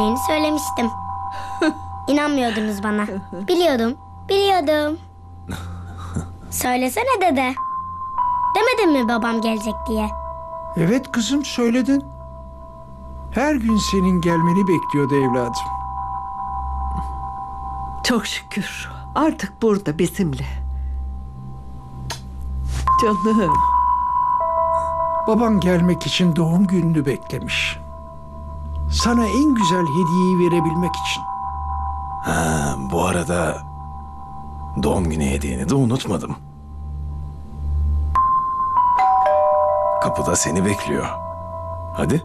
Geleceğini söylemiştim. İnanmıyordunuz bana. Biliyordum, biliyordum. Söylesene dede. Demedin mi babam gelecek diye? Evet kızım söyledin. Her gün senin gelmeni bekliyordu evladım. Çok şükür. Artık burada bizimle. Canım. Baban gelmek için doğum gününü beklemiş. Sana en güzel hediyeyi verebilmek için. Ha, bu arada doğum günü hediyeni de unutmadım. Kapıda seni bekliyor. Hadi.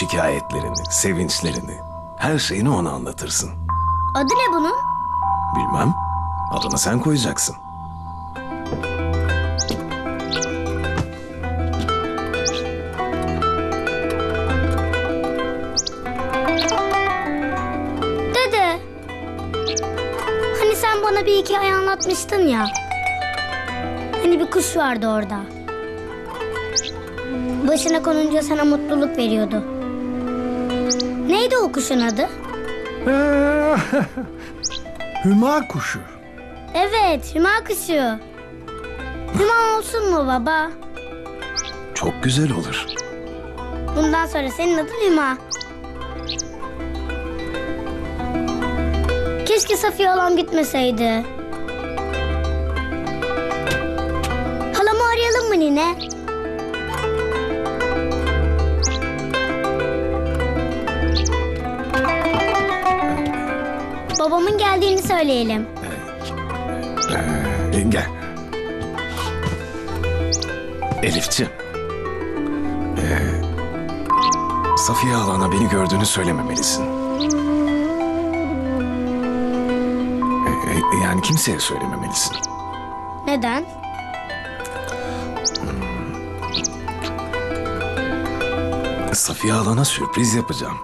Şikayetlerini, sevinçlerini, her şeyini ona anlatırsın. Adı ne bunun? Bilmem. Adını sen koyacaksın. Dede. Hani sen bana bir hikaye anlatmıştın ya. Hani bir kuş vardı orada. Başına konunca sana mutluluk veriyordu. Kuşun adı? Ee, Hüma kuşu. Evet, hüma kuşu. Hüma olsun mu baba? Çok güzel olur. Bundan sonra senin adın Hüma. Keşke Safiye halam gitmeseydi. Söyleyelim. Ee, gel. Elifciğim. Ee, Safiye halana beni gördüğünü söylememelisin. Ee, yani kimseye söylememelisin. Neden? Safiye halana sürpriz yapacağım.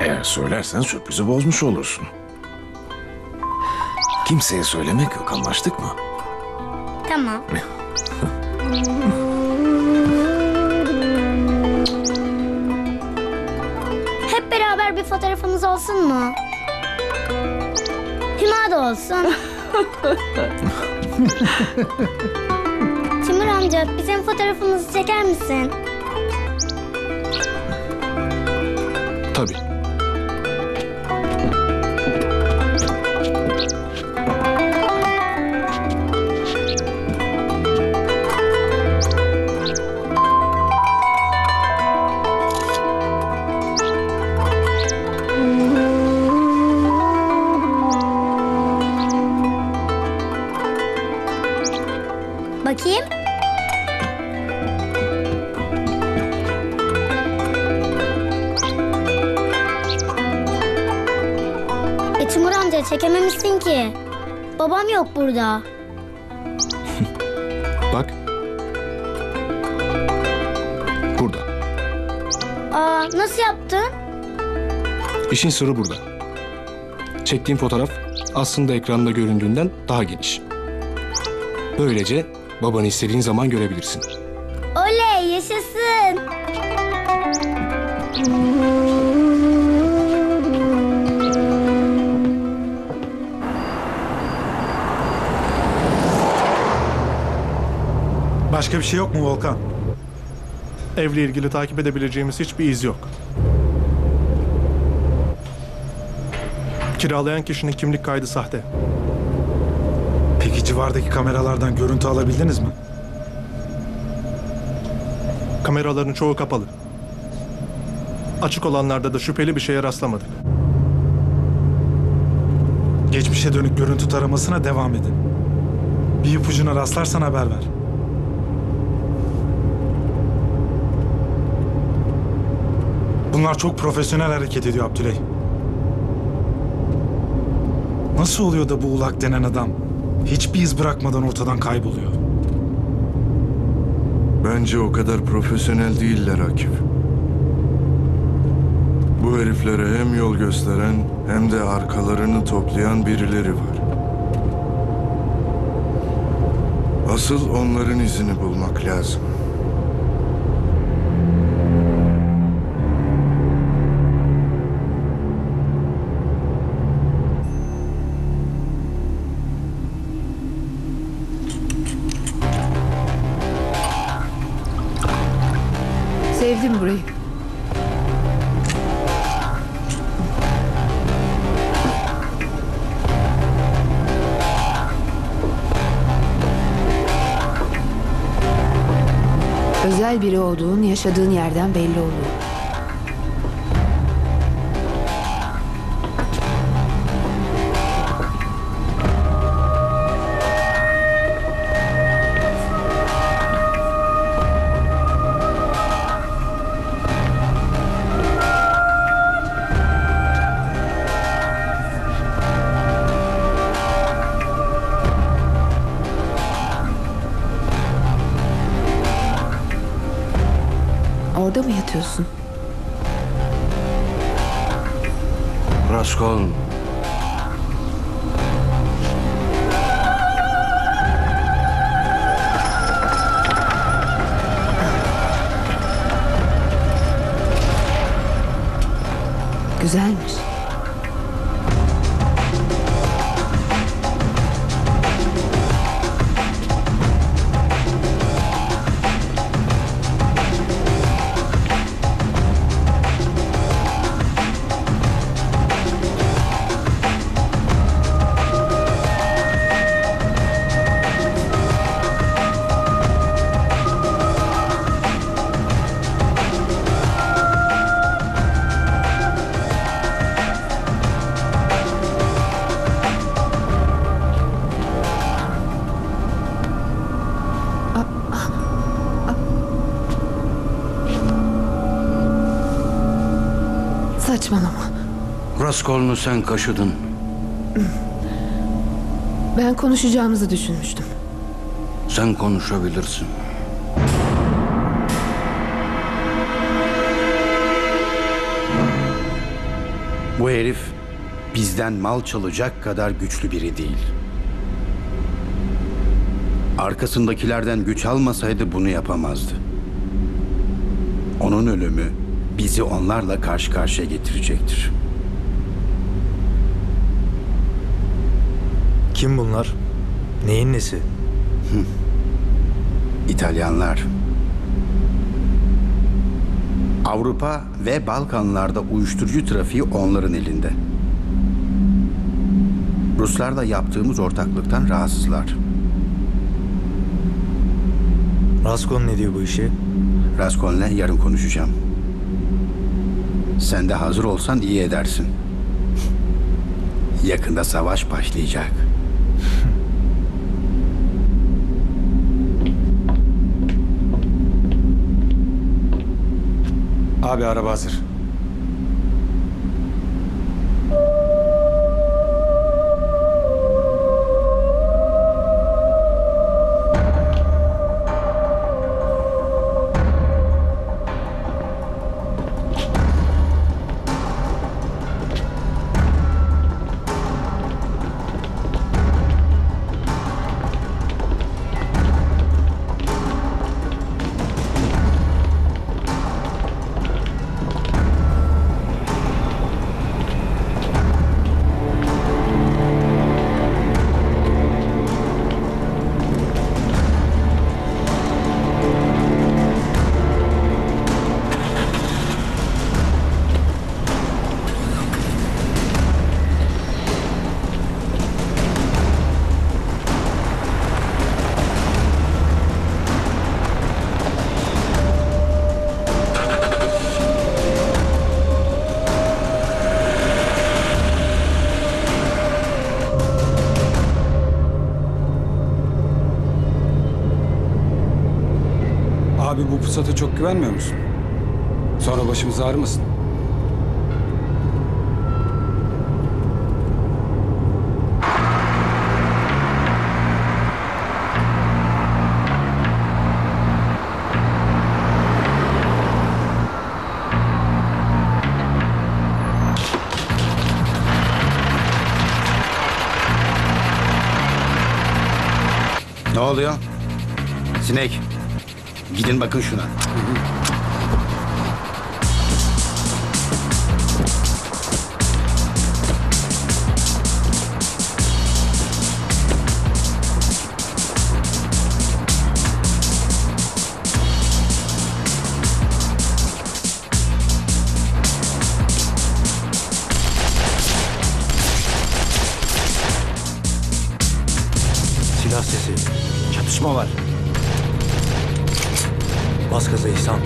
Eğer söylersen sürprizi bozmuş olursun. Kimseye söylemek yok anlaştık mı? Tamam. Hep beraber bir fotoğrafımız olsun mu? Hüma da olsun. Timur amca bizim fotoğrafımızı çeker misin? Yok burada. Bak. Burada. Aa nasıl yaptın? İşin sırrı burada. Çektiğim fotoğraf aslında ekranda göründüğünden daha geniş. Böylece babanı istediğin zaman görebilirsin. Başka bir şey yok mu Volkan? Evle ilgili takip edebileceğimiz hiçbir iz yok. Kiralayan kişinin kimlik kaydı sahte. Peki civardaki kameralardan görüntü alabildiniz mi? Kameraların çoğu kapalı. Açık olanlarda da şüpheli bir şeye rastlamadık. Geçmişe dönük görüntü taramasına devam edin. Bir ipucuna rastlarsan haber ver. Bunlar çok profesyonel hareket ediyor Abdüley. Nasıl oluyor da bu ulak denen adam hiçbir iz bırakmadan ortadan kayboluyor? Bence o kadar profesyonel değiller Akif. Bu heriflere hem yol gösteren hem de arkalarını toplayan birileri var. Asıl onların izini bulmak lazım. Yaşadığın yerden belli oluyor. Raskoln'u sen kaşıdın. Ben konuşacağımızı düşünmüştüm. Sen konuşabilirsin. Bu herif bizden mal çalacak kadar güçlü biri değil. Arkasındakilerden güç almasaydı bunu yapamazdı. Onun ölümü bizi onlarla karşı karşıya getirecektir. Kim bunlar? Neyin nesi? İtalyanlar. Avrupa ve Balkanlarda uyuşturucu trafiği onların elinde. Ruslar da yaptığımız ortaklıktan rahatsızlar. Raskon ne diyor bu işi? Raskol'le yarın konuşacağım. Sen de hazır olsan iyi edersin. Yakında savaş başlayacak. Abi araba hazır. Pusata çok güvenmiyor musun? Sonra başımız ağrımasın. Ne oluyor? Sinek. Gidin bakın şuna. Silah sesi. Çatışma var. Bas gaza İhsan.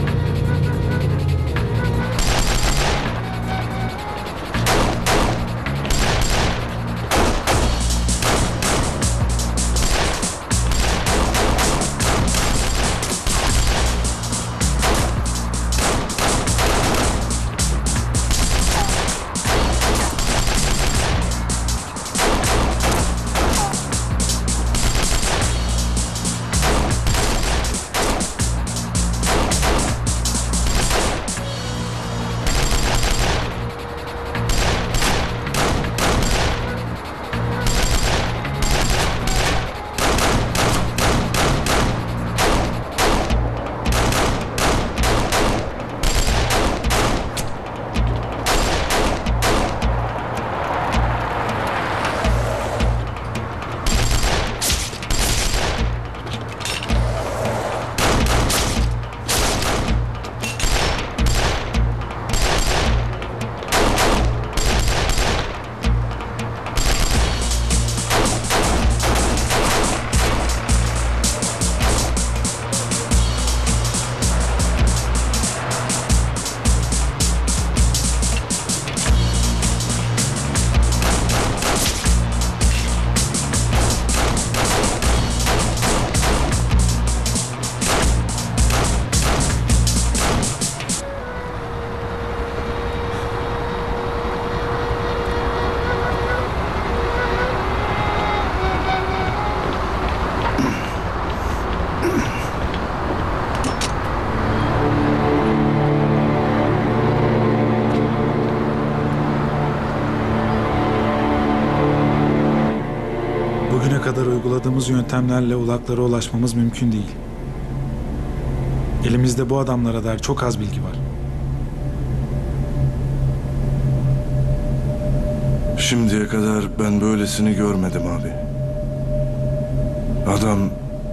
Uyguladığımız yöntemlerle ulaklara ulaşmamız mümkün değil. Elimizde bu adamlara dair çok az bilgi var. Şimdiye kadar ben böylesini görmedim abi. Adam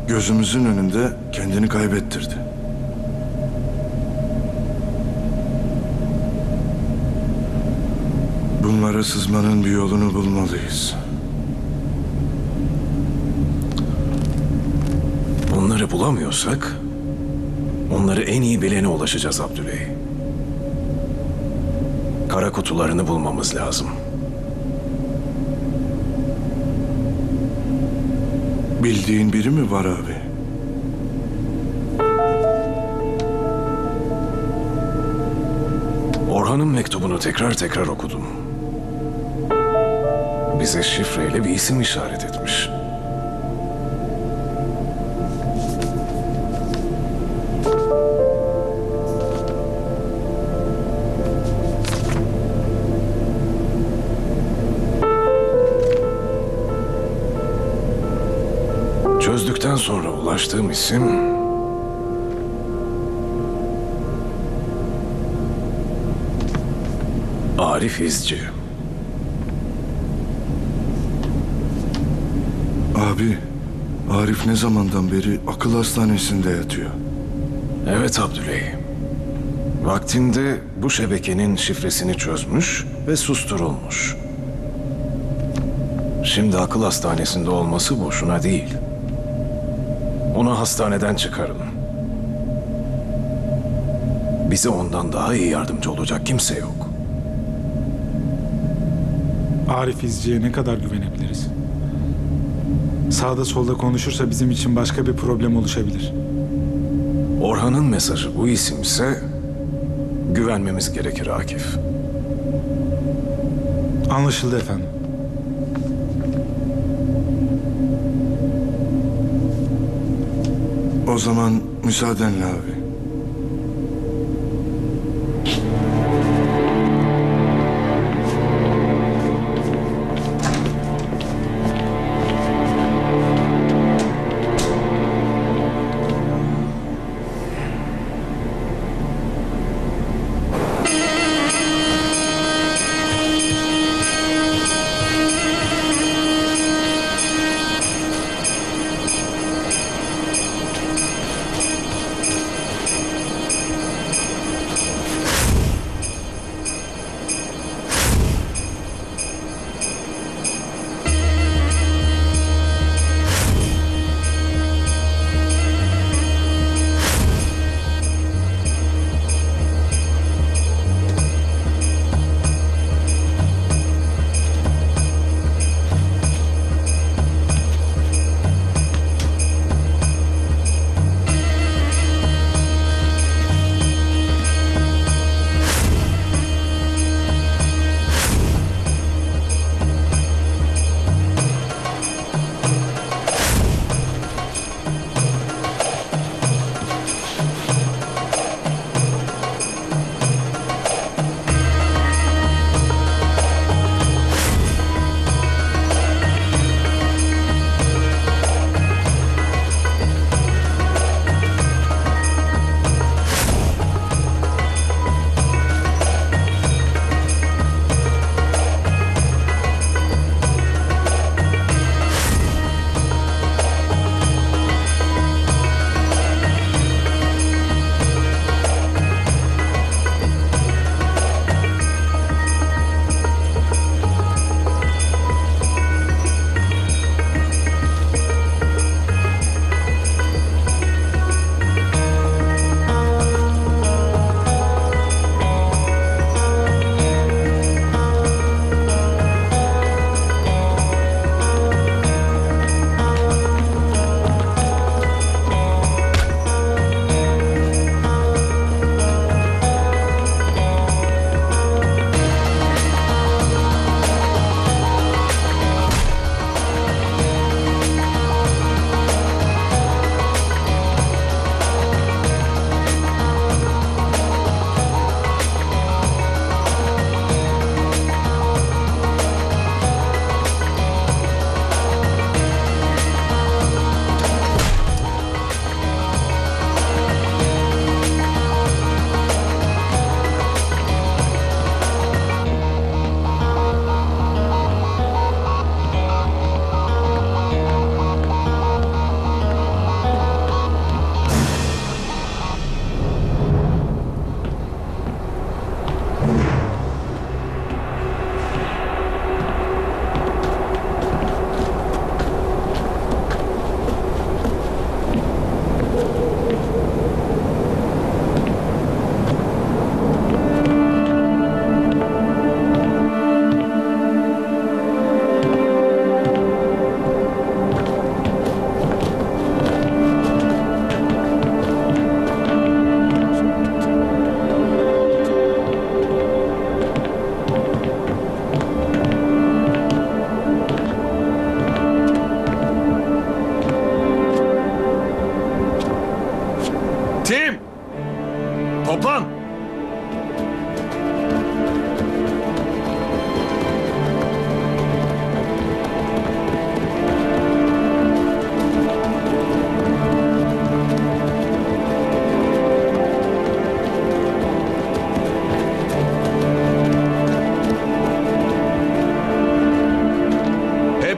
gözümüzün önünde kendini kaybettirdi. Bunlara sızmanın bir yolunu bulmalıyız. Onları bulamıyorsak onları en iyi bilene ulaşacağız Abdüley. Kara kutularını bulmamız lazım. Bildiğin biri mi var abi? Orhan'ın mektubunu tekrar tekrar okudum. Bize şifreyle bir isim işaret etmiş. Ulaştığım isim Arif İzci. Abi, Arif ne zamandan beri akıl hastanesinde yatıyor. Evet Abdüley. Vaktinde bu şebekenin şifresini çözmüş ve susturulmuş. Şimdi akıl hastanesinde olması boşuna değil. Onu hastaneden çıkarın. Bize ondan daha iyi yardımcı olacak kimse yok. Arif İzci'ye ne kadar güvenebiliriz? Sağda solda konuşursa bizim için başka bir problem oluşabilir. Orhan'ın mesajı bu isimse güvenmemiz gerekir Akif. Anlaşıldı efendim. O zaman müsaadenle abi.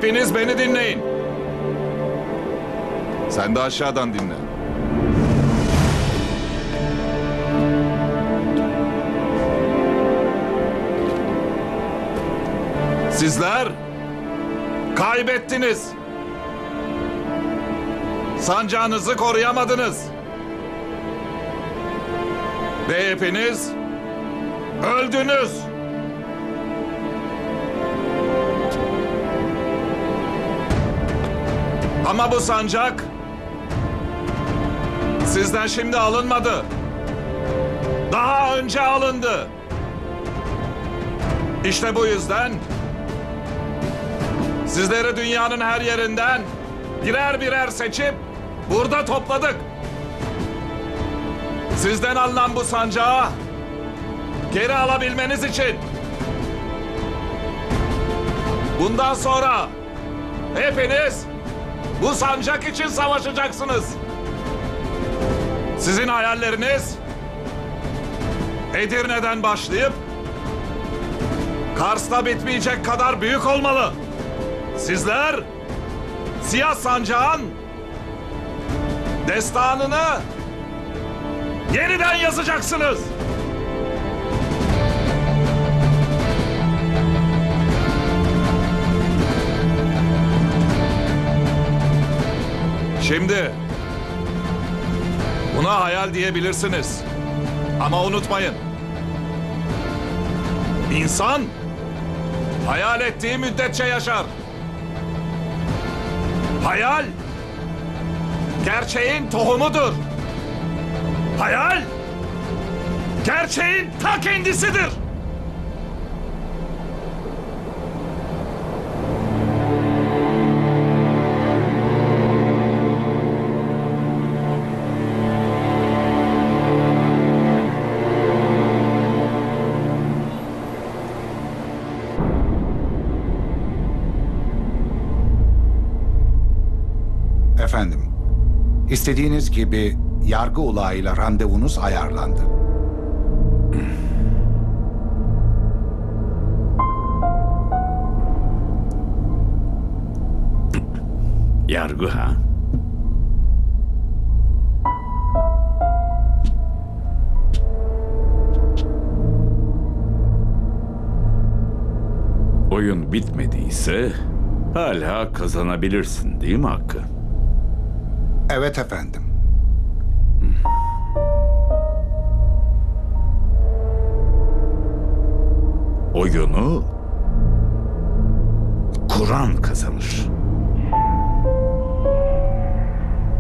Hepiniz beni dinleyin. Sen de aşağıdan dinle. Sizler kaybettiniz. Sancağınızı koruyamadınız. Ve hepiniz öldünüz. Ama bu sancak Sizden şimdi alınmadı. Daha önce alındı. İşte bu yüzden sizleri dünyanın her yerinden birer birer seçip burada topladık. Sizden alınan bu sancağı geri alabilmeniz için bundan sonra hepiniz bu sancak için savaşacaksınız. Sizin hayalleriniz Edirne'den başlayıp Kars'ta bitmeyecek kadar büyük olmalı. Sizler siyah sancağın destanını yeniden yazacaksınız. Şimdi buna hayal diyebilirsiniz. Ama unutmayın. İnsan hayal ettiği müddetçe yaşar. Hayal gerçeğin tohumudur. Hayal gerçeğin ta kendisidir. İstediğiniz gibi yargı ulağıyla randevunuz ayarlandı. Yargı ha? Oyun bitmediyse hala kazanabilirsin değil mi Hakkı? Evet efendim. Oyunu Kur'an kazanır.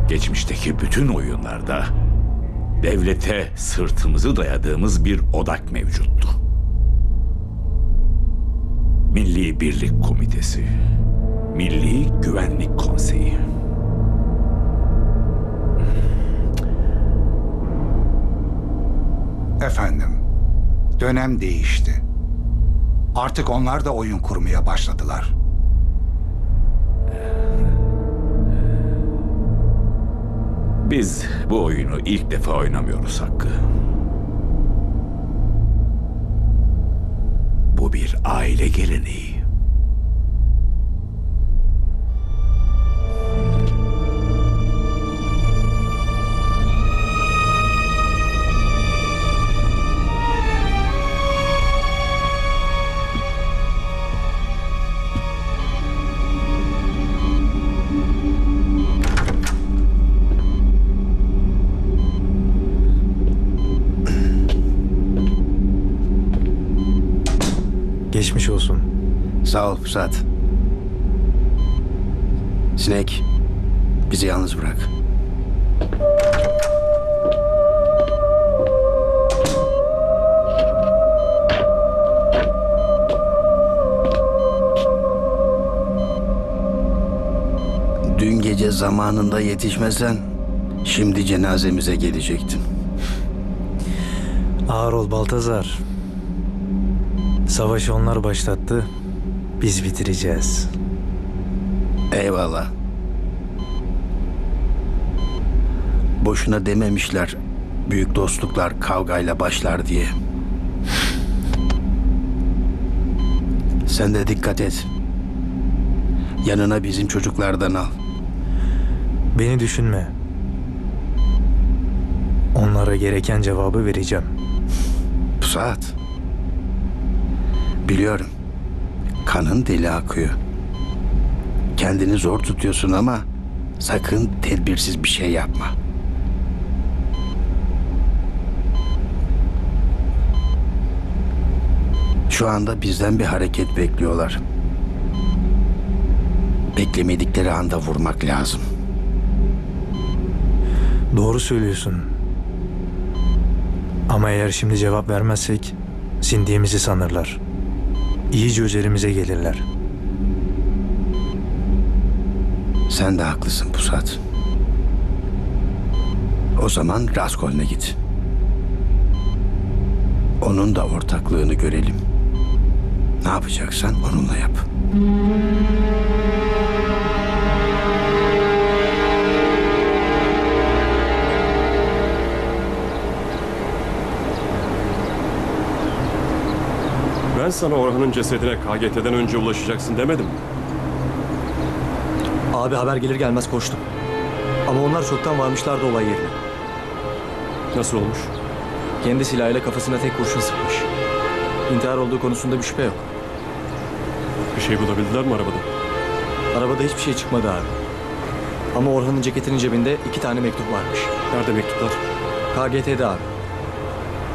Geçmişteki bütün oyunlarda devlete sırtımızı dayadığımız bir odak mevcuttu. Milli Birlik Komitesi, Milli Güvenlik Konseyi. Efendim, dönem değişti. Artık onlar da oyun kurmaya başladılar. Biz bu oyunu ilk defa oynamıyoruz Hakkı. Bu bir aile geleneği. Pusat. Sinek, bizi yalnız bırak. Dün gece zamanında yetişmesen, şimdi cenazemize gelecektin. Ağır ol Baltazar. Savaşı onlar başlattı. Biz bitireceğiz. Eyvallah. Boşuna dememişler büyük dostluklar kavgayla başlar diye. Sen de dikkat et. Yanına bizim çocuklardan al. Beni düşünme. Onlara gereken cevabı vereceğim. Pusat. Biliyorum. Kanın deli akıyor. Kendini zor tutuyorsun ama sakın tedbirsiz bir şey yapma. Şu anda bizden bir hareket bekliyorlar. Beklemedikleri anda vurmak lazım. Doğru söylüyorsun. Ama eğer şimdi cevap vermezsek sindiğimizi sanırlar. İyice üzerimize gelirler. Sen de haklısın Pusat. O zaman Raskoln'a git. Onun da ortaklığını görelim. Ne yapacaksan onunla yap. Ben sana Orhan'ın cesedine KGT'den önce ulaşacaksın demedim mi? Abi haber gelir gelmez koştum. Ama onlar çoktan varmışlardı olay yerine. Nasıl olmuş? Kendi silahıyla kafasına tek kurşun sıkmış. İntihar olduğu konusunda bir şüphe yok. Bir şey bulabildiler mi arabada? Arabada hiçbir şey çıkmadı abi. Ama Orhan'ın ceketinin cebinde iki tane mektup varmış. Nerede mektuplar? KGT'de abi.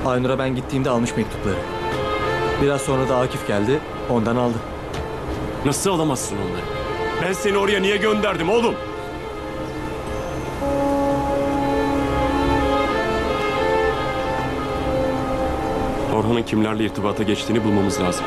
Aynur'a ben gittiğimde almış mektupları. Biraz sonra da Akif geldi, ondan aldı. Nasıl alamazsın onları? Ben seni oraya niye gönderdim oğlum? Orhan'ın kimlerle irtibata geçtiğini bulmamız lazım.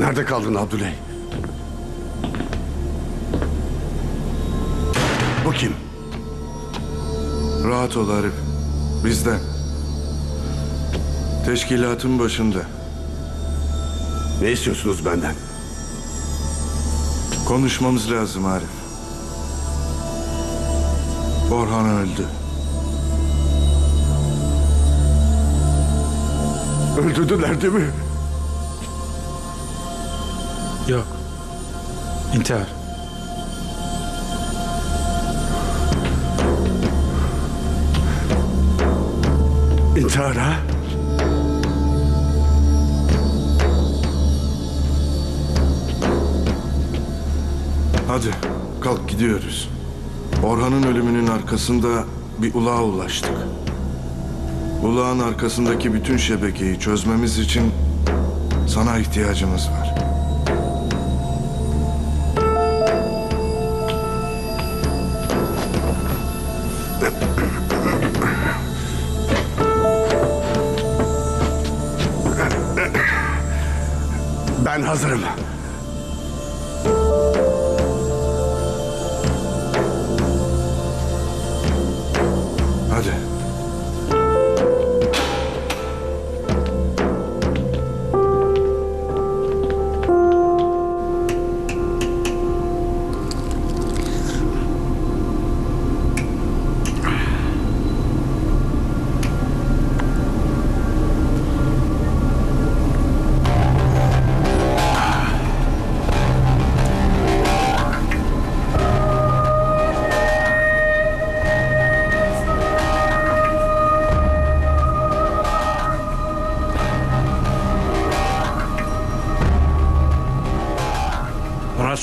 Nerede kaldın Abdüley? Bu kim? Rahat ol Arif. Bizden. Teşkilatın başında. Ne istiyorsunuz benden? Konuşmamız lazım Arif. Orhan öldü. Öldürdüler değil mi? Yok. İntihar. İntihar ha? Hadi kalk gidiyoruz. Orhan'ın ölümünün arkasında bir ulağa ulaştık. Ulağın arkasındaki bütün şebekeyi çözmemiz için sana ihtiyacımız var. Hazırım.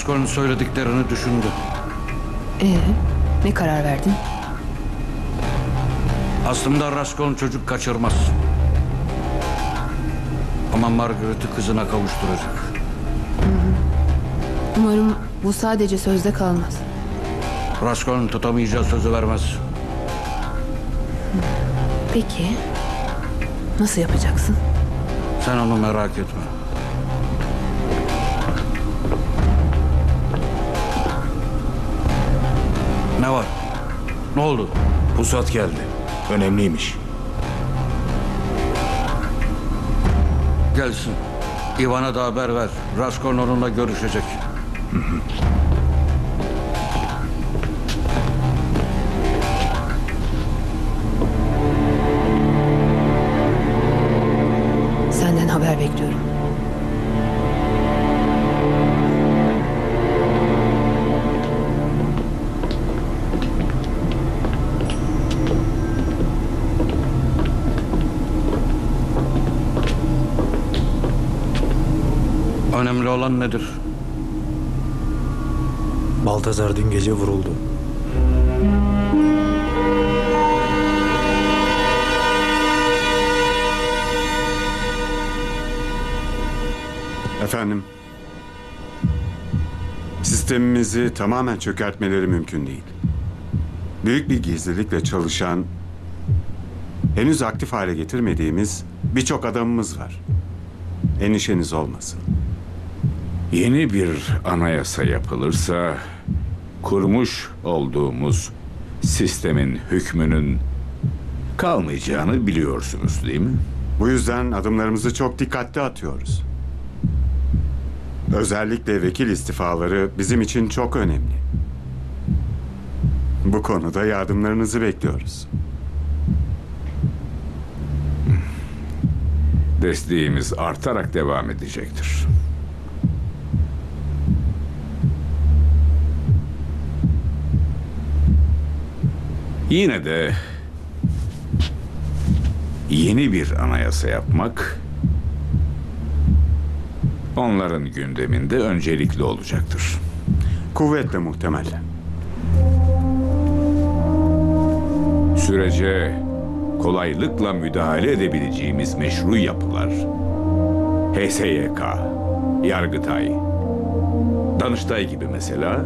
Raskol'un söylediklerini düşündüm. Ee, ne karar verdin? Aslında Raskoln çocuk kaçırmaz. Ama Margaret'i kızına kavuşturacak. Umarım bu sadece sözde kalmaz. Raskoln tutamayacağı sözü vermez. Peki nasıl yapacaksın? Sen onu merak etme. Oldu? Pusat geldi. Önemliymiş. Gelsin. İvan'a da haber ver. Raskoln onunla görüşecek. Olan nedir? Baltazar dün gece vuruldu. Efendim? Sistemimizi tamamen çökertmeleri mümkün değil. Büyük bir gizlilikle çalışan, henüz aktif hale getirmediğimiz birçok adamımız var. Endişeniz olmasın. Yeni bir anayasa yapılırsa kurmuş olduğumuz sistemin hükmünün kalmayacağını biliyorsunuz değil mi? Bu yüzden adımlarımızı çok dikkatli atıyoruz. Özellikle vekil istifaları bizim için çok önemli. Bu konuda yardımlarınızı bekliyoruz. Desteğimiz artarak devam edecektir. Yine de yeni bir anayasa yapmak onların gündeminde öncelikli olacaktır. Kuvvetle muhtemel. Sürece kolaylıkla müdahale edebileceğimiz meşru yapılar, HSYK, Yargıtay, Danıştay gibi mesela,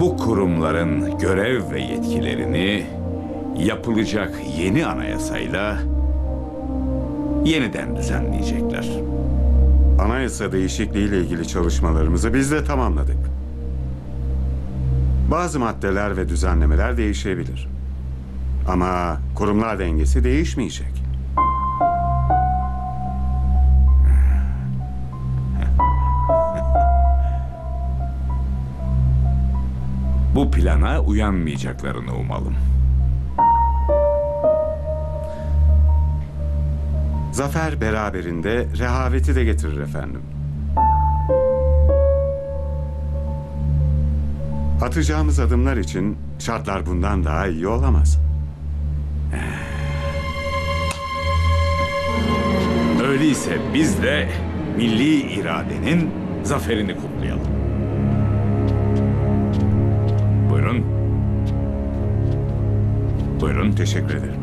bu kurumların görev ve yetkilerini yapılacak yeni anayasayla yeniden düzenleyecekler. Anayasa değişikliği ile ilgili çalışmalarımızı biz de tamamladık. Bazı maddeler ve düzenlemeler değişebilir. Ama kurumlar dengesi değişmeyecek. Plana uyanmayacaklarını umalım. Zafer beraberinde rehaveti de getirir efendim. Atacağımız adımlar için şartlar bundan daha iyi olamaz. Öyleyse biz de milli iradenin zaferini kutlayalım. Buyurun. Teşekkür ederim.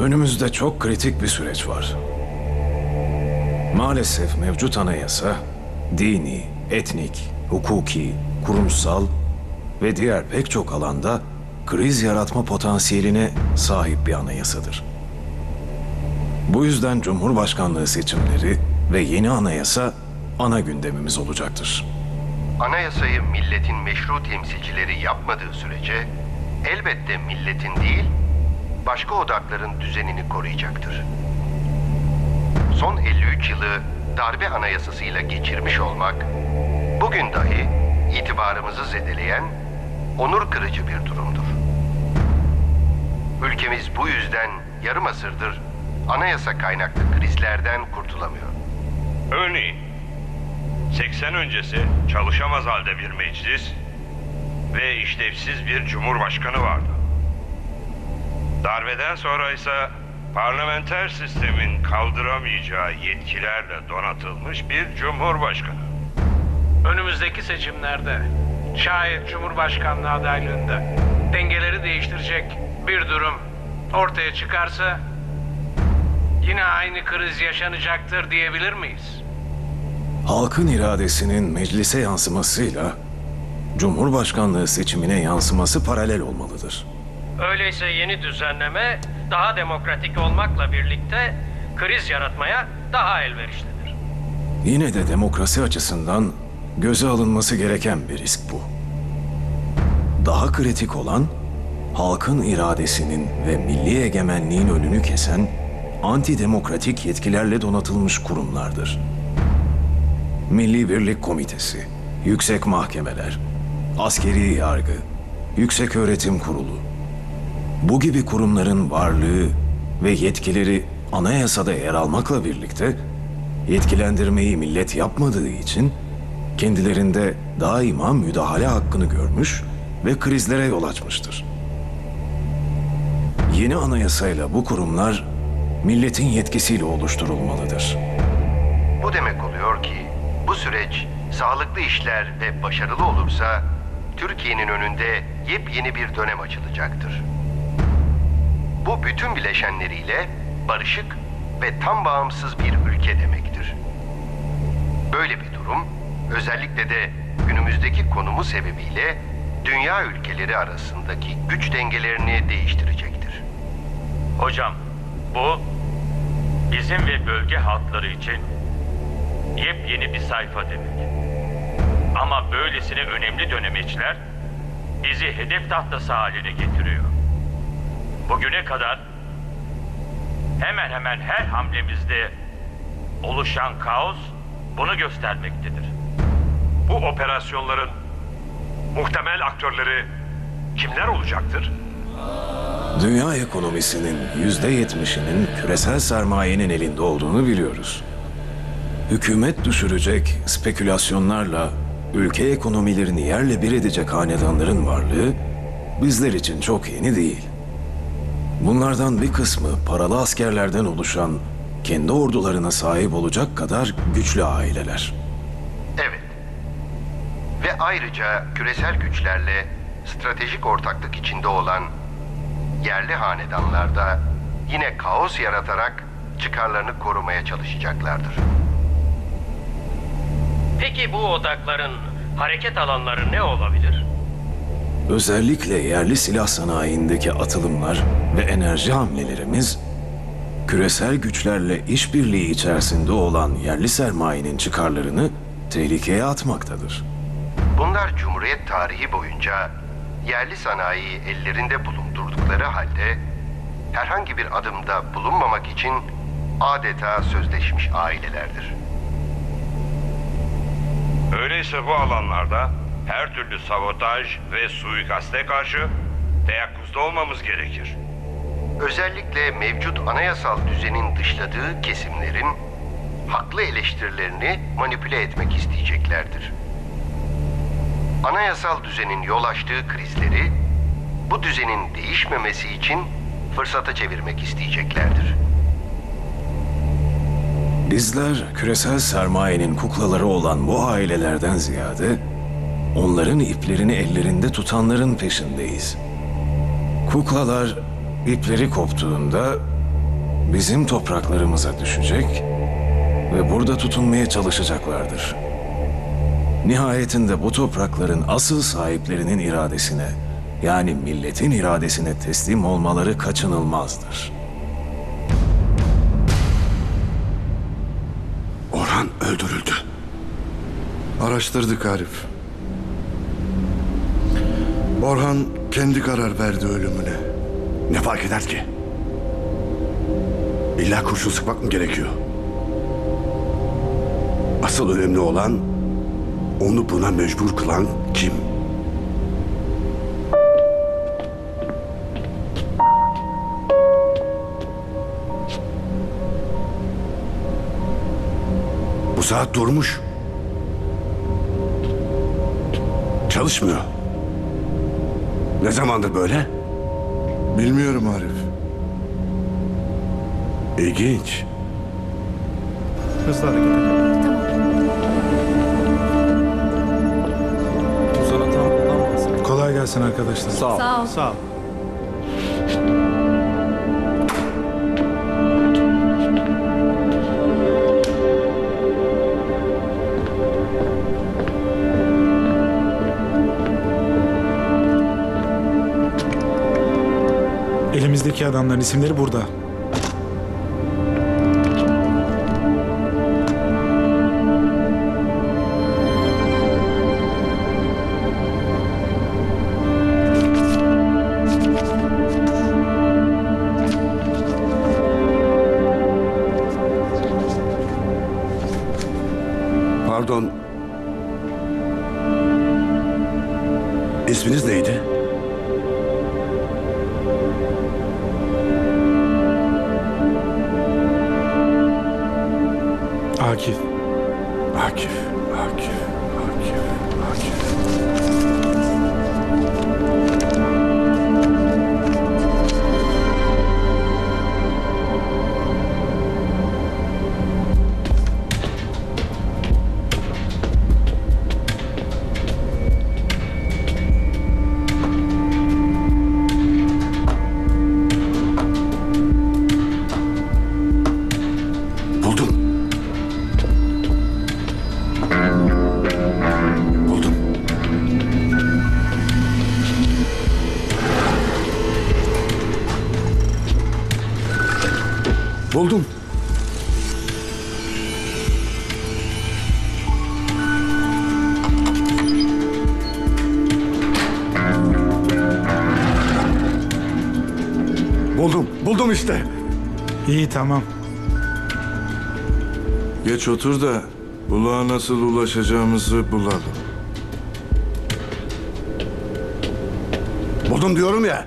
Önümüzde çok kritik bir süreç var. Maalesef mevcut anayasa dini, etnik, hukuki, kurumsal ve diğer pek çok alanda kriz yaratma potansiyeline sahip bir anayasadır. Bu yüzden Cumhurbaşkanlığı seçimleri ve yeni anayasa ana gündemimiz olacaktır. Anayasayı milletin meşru temsilcileri yapmadığı sürece elbette milletin değil, başka odakların düzenini koruyacaktır. Son 53 yılı darbe anayasasıyla geçirmiş olmak, bugün dahi itibarımızı zedeleyen onur kırıcı bir durumdur. Ülkemiz bu yüzden yarım asırdır anayasa kaynaklı krizlerden kurtulamıyor. Örneğin 80 öncesi çalışamaz halde bir meclis ve işlevsiz bir cumhurbaşkanı vardı. Darbeden sonra ise parlamenter sistemin kaldıramayacağı yetkilerle donatılmış bir cumhurbaşkanı. önümüzdeki seçimlerde şayet Cumhurbaşkanlığı adaylığında dengeleri değiştirecek bir durum ortaya çıkarsa yine aynı kriz yaşanacaktır diyebilir miyiz? Halkın iradesinin meclise yansımasıyla Cumhurbaşkanlığı seçimine yansıması paralel olmalıdır. Öyleyse yeni düzenleme daha demokratik olmakla birlikte kriz yaratmaya daha elverişlidir. Yine de demokrasi açısından göze alınması gereken bir risk bu. Daha kritik olan halkın iradesinin ve milli egemenliğin önünü kesen antidemokratik yetkilerle donatılmış kurumlardır. Milli Birlik Komitesi, yüksek mahkemeler, askeri yargı, yüksek öğretim kurulu. Bu gibi kurumların varlığı ve yetkileri anayasada yer almakla birlikte yetkilendirmeyi millet yapmadığı için kendilerinde daima müdahale hakkını görmüş ve krizlere yol açmıştır. Yeni anayasayla bu kurumlar milletin yetkisiyle oluşturulmalıdır. Bu demek oluyor ki bu süreç sağlıklı işler ve başarılı olursa Türkiye'nin önünde yepyeni bir dönem açılacaktır. Bu bütün bileşenleriyle barışık ve tam bağımsız bir ülke demektir. Böyle bir durum özellikle de günümüzdeki konumu sebebiyle dünya ülkeleri arasındaki güç dengelerini değiştirecektir. Hocam, bu bizim ve bölge halkları için yepyeni bir sayfa demek. Ama böylesine önemli dönemeçler bizi hedef tahtası haline getiriyor. Bugüne kadar hemen hemen her hamlemizde oluşan kaos bunu göstermektedir. Bu operasyonların muhtemel aktörleri kimler olacaktır? Dünya ekonomisinin yüzde yetmişinin küresel sermayenin elinde olduğunu biliyoruz. Hükümet düşürecek spekülasyonlarla ülke ekonomilerini yerle bir edecek hanedanların varlığı bizler için çok yeni değil. Bunlardan bir kısmı paralı askerlerden oluşan kendi ordularına sahip olacak kadar güçlü aileler. Evet. Ve ayrıca küresel güçlerle stratejik ortaklık içinde olan yerli hanedanlarda yine kaos yaratarak çıkarlarını korumaya çalışacaklardır. Peki bu odakların hareket alanları ne olabilir? Özellikle yerli silah sanayindeki atılımlar ve enerji hamlelerimiz, küresel güçlerle işbirliği içerisinde olan yerli sermayenin çıkarlarını tehlikeye atmaktadır. Bunlar Cumhuriyet tarihi boyunca yerli sanayiyi ellerinde bulundurdukları halde herhangi bir adımda bulunmamak için adeta sözleşmiş ailelerdir. Öyleyse bu alanlarda her türlü sabotaj ve suikaste karşı teyakkuzda olmamız gerekir. Özellikle mevcut anayasal düzenin dışladığı kesimlerin haklı eleştirilerini manipüle etmek isteyeceklerdir. Anayasal düzenin yol açtığı krizleri bu düzenin değişmemesi için fırsata çevirmek isteyeceklerdir. Bizler küresel sermayenin kuklaları olan bu ailelerden ziyade onların iplerini ellerinde tutanların peşindeyiz. Kuklalar ipleri koptuğunda bizim topraklarımıza düşecek ve burada tutunmaya çalışacaklardır. Nihayetinde bu toprakların asıl sahiplerinin iradesine yani milletin iradesine teslim olmaları kaçınılmazdır. Araştırdık Arif. Orhan kendi karar verdi ölümüne. Ne fark eder ki? İlla kurşun sıkmak mı gerekiyor? Asıl önemli olan onu buna mecbur kılan kim? Bu saat durmuş. çalışmıyor. Ne zamandır böyle? Bilmiyorum Arif. İlginç. Hızlı hareket edelim. Kolay gelsin arkadaşlar. Sağ ol. Sağ ol. Sağ ol. Elimizdeki adamların isimleri burada. Otur da buluğa nasıl ulaşacağımızı bulalım. Buldum diyorum ya.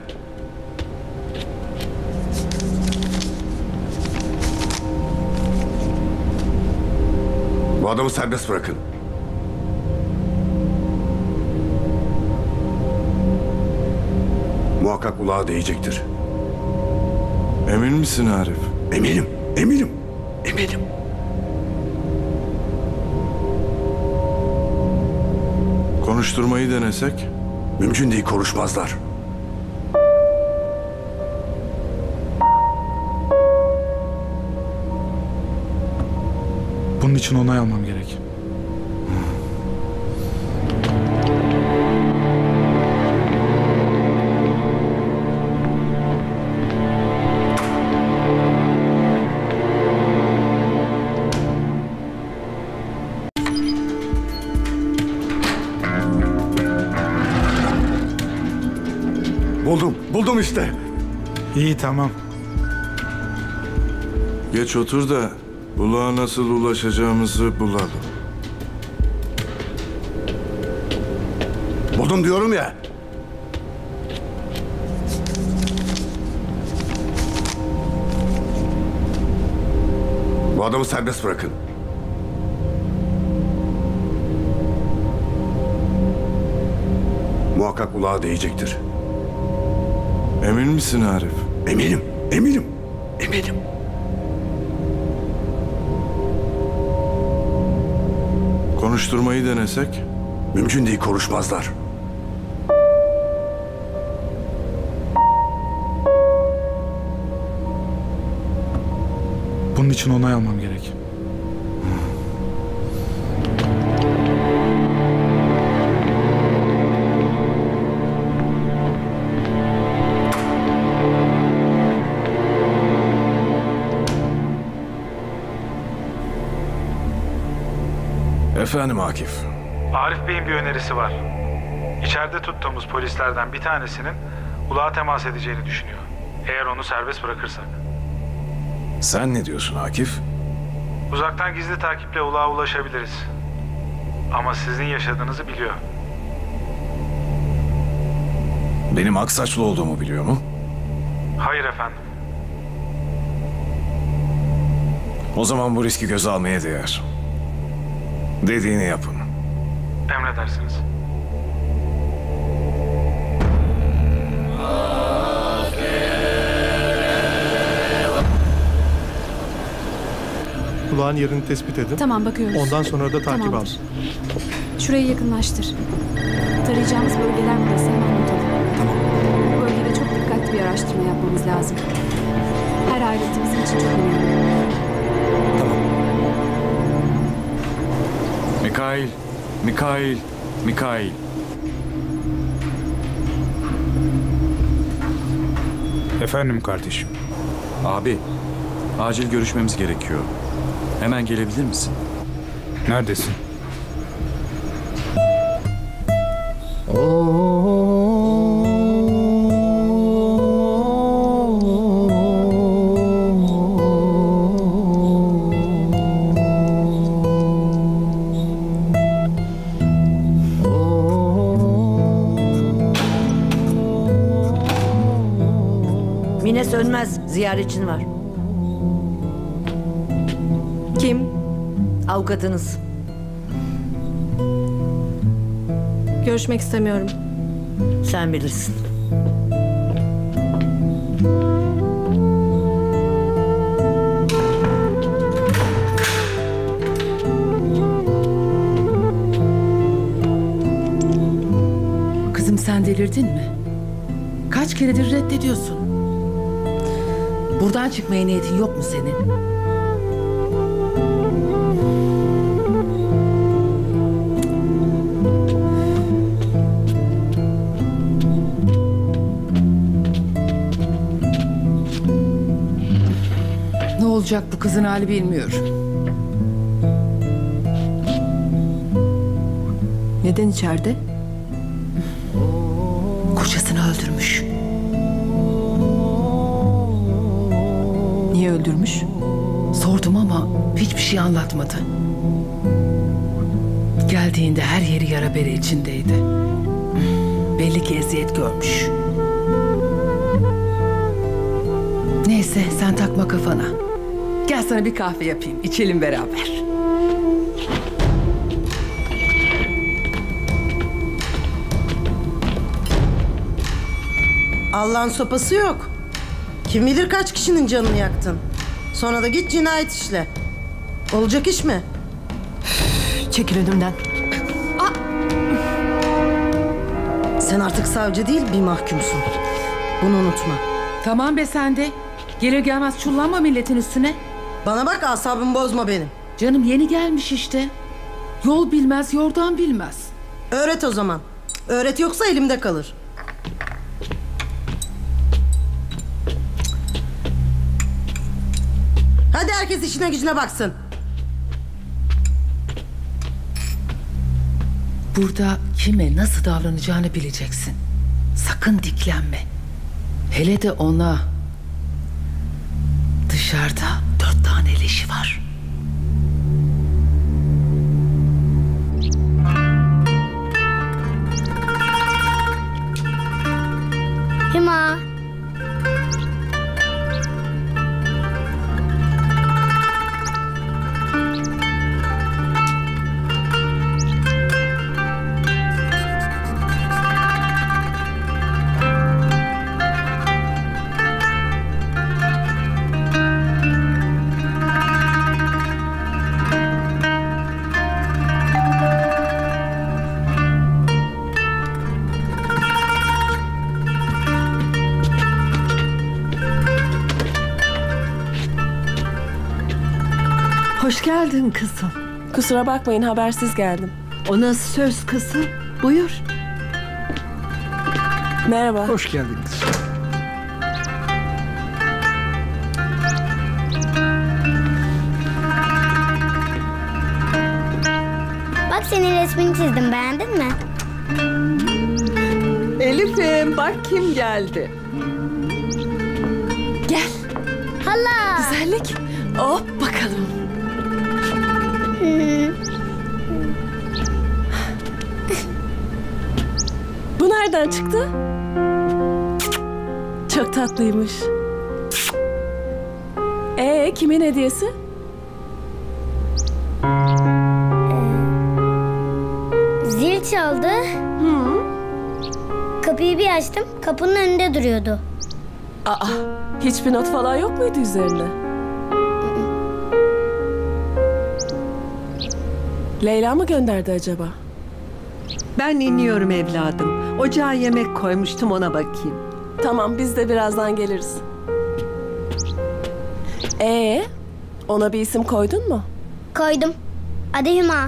Bu adamı serbest bırakın. Muhakkak kulağa değecektir. Emin misin Arif? Eminim, eminim, eminim. Konuşturmayı denesek? Mümkün değil konuşmazlar. Bunun için onay almam gerek. Buldum, işte. İyi tamam. Geç otur da buluğa nasıl ulaşacağımızı bulalım. Buldum diyorum ya. Bu adamı serbest bırakın. Muhakkak kulağa değecektir. Emin misin Arif? Eminim, eminim, eminim. Konuşturmayı denesek? Mümkün değil konuşmazlar. Bunun için onay almam gerek. Efendim Akif. Arif Bey'in bir önerisi var. İçeride tuttuğumuz polislerden bir tanesinin ulağa temas edeceğini düşünüyor. Eğer onu serbest bırakırsak. Sen ne diyorsun Akif? Uzaktan gizli takiple ulağa ulaşabiliriz. Ama sizin yaşadığınızı biliyor. Benim aksaçlı olduğumu biliyor mu? Hayır efendim. O zaman bu riski göze almaya değer. Dediğini yapın. Emredersiniz. Kulağın yerini tespit edin. Tamam bakıyoruz. Ondan sonra da takip al. Tamamdır. Şurayı yakınlaştır. Tarayacağımız bölgeler burası hemen not alalım. Tamam. Bu bölgede çok dikkatli bir araştırma yapmamız lazım. Her ayrıntı bizim için çok önemli. Mikail, Mikail, Mikail. Efendim kardeşim. Abi, acil görüşmemiz gerekiyor. Hemen gelebilir misin? Neredesin? Ziyaretçin var. Kim? Avukatınız. Görüşmek istemiyorum. Sen bilirsin. Kızım sen delirdin mi? Kaç keredir reddediyorsun? Buradan çıkmaya niyetin yok mu senin? Ne olacak bu kızın hali bilmiyorum. Neden içeride? Anlatmadı. Geldiğinde her yeri yara bere içindeydi. Belli ki eziyet görmüş. Neyse sen takma kafana. Gel sana bir kahve yapayım. içelim beraber. Allah'ın sopası yok. Kim bilir kaç kişinin canını yaktın. Sonra da git cinayet işle. Olacak iş mi? Çekil önümden. Sen artık savcı değil bir mahkumsun. Bunu unutma. Tamam be sen de. Gelir gelmez çullanma milletin üstüne. Bana bak asabımı bozma benim. Canım yeni gelmiş işte. Yol bilmez, yordan bilmez. Öğret o zaman. Öğret yoksa elimde kalır. Hadi herkes işine gücüne baksın. Burada kime nasıl davranacağını bileceksin. Sakın diklenme. Hele de ona. Dışarıda dört tane leşi var. Kusura bakmayın habersiz geldim. O nasıl söz kızım? Buyur. Merhaba. Hoş geldin kızım. Bak senin resmini çizdim beğendin mi? Elif'im bak kim geldi. Gel. Hala. Güzellik. Hop bakalım. Nereden çıktı? Çok tatlıymış. Ee, kimin hediyesi? Zil çaldı. Kapıyı bir açtım. Kapının önünde duruyordu. Aa, hiçbir not falan yok muydu üzerinde? Leyla mı gönderdi acaba? Ben iniyorum evladım. Ocağa yemek koymuştum ona bakayım. Tamam biz de birazdan geliriz. Ee, ona bir isim koydun mu? Koydum. Adı Hüma.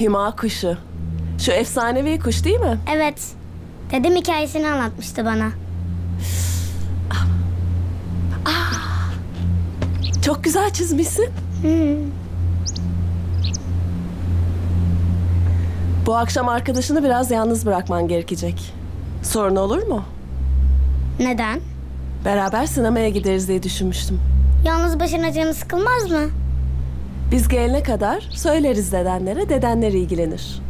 Hüma kuşu. Şu efsanevi kuş değil mi? Evet. Dedem hikayesini anlatmıştı bana. Çok güzel çizmişsin. Bu akşam arkadaşını biraz yalnız bırakman gerekecek. Sorun olur mu? Neden? Beraber sinemaya gideriz diye düşünmüştüm. Yalnız başına canı sıkılmaz mı? Biz gelene kadar söyleriz dedenlere, dedenler ilgilenir.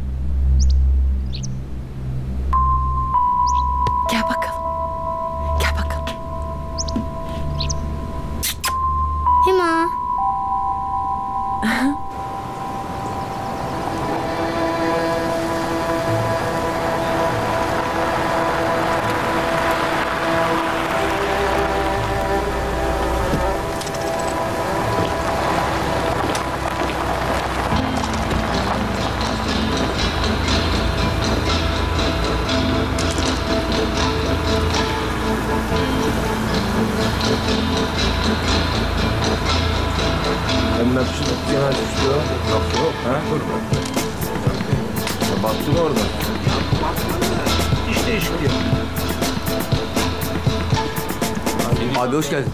Hoş geldin.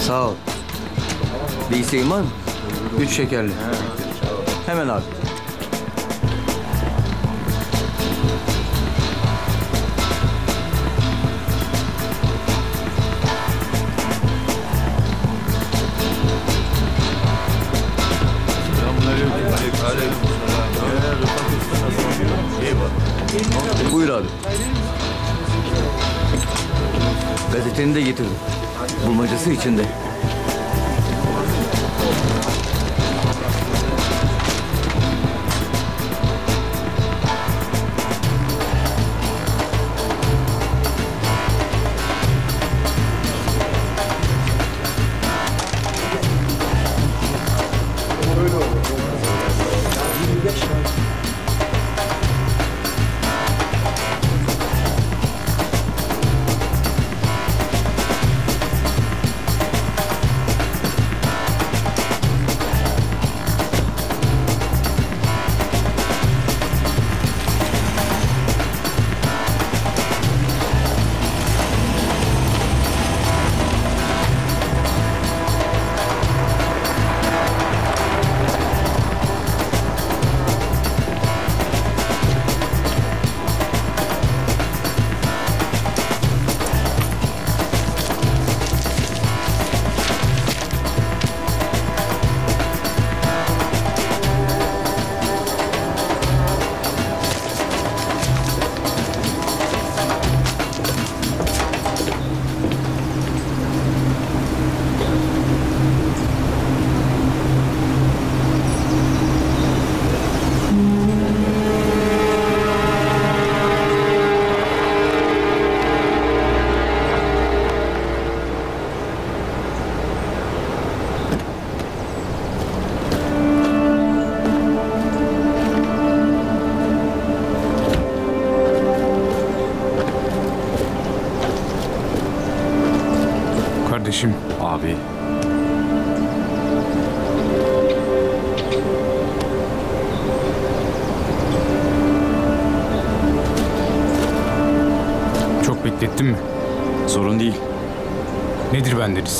Sağ ol. Bir isteğin var mı? Üç şekerli. Hemen abi. Buyur abi. Gazeteni de getirdim. İçinde.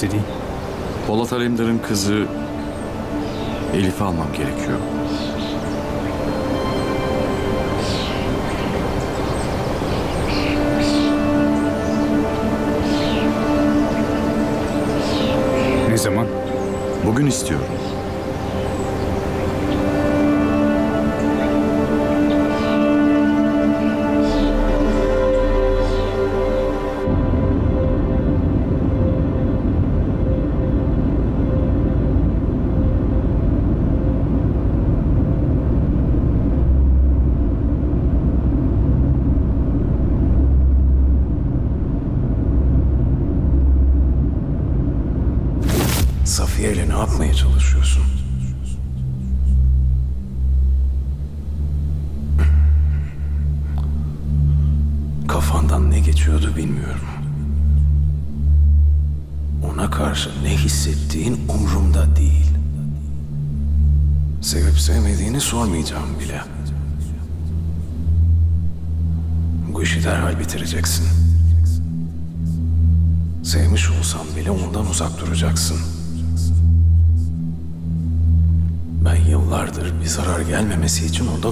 İstediğin? Polat Alemdar'ın kızı Elif'i almam gerekiyor. Ne zaman? Bugün istiyorum.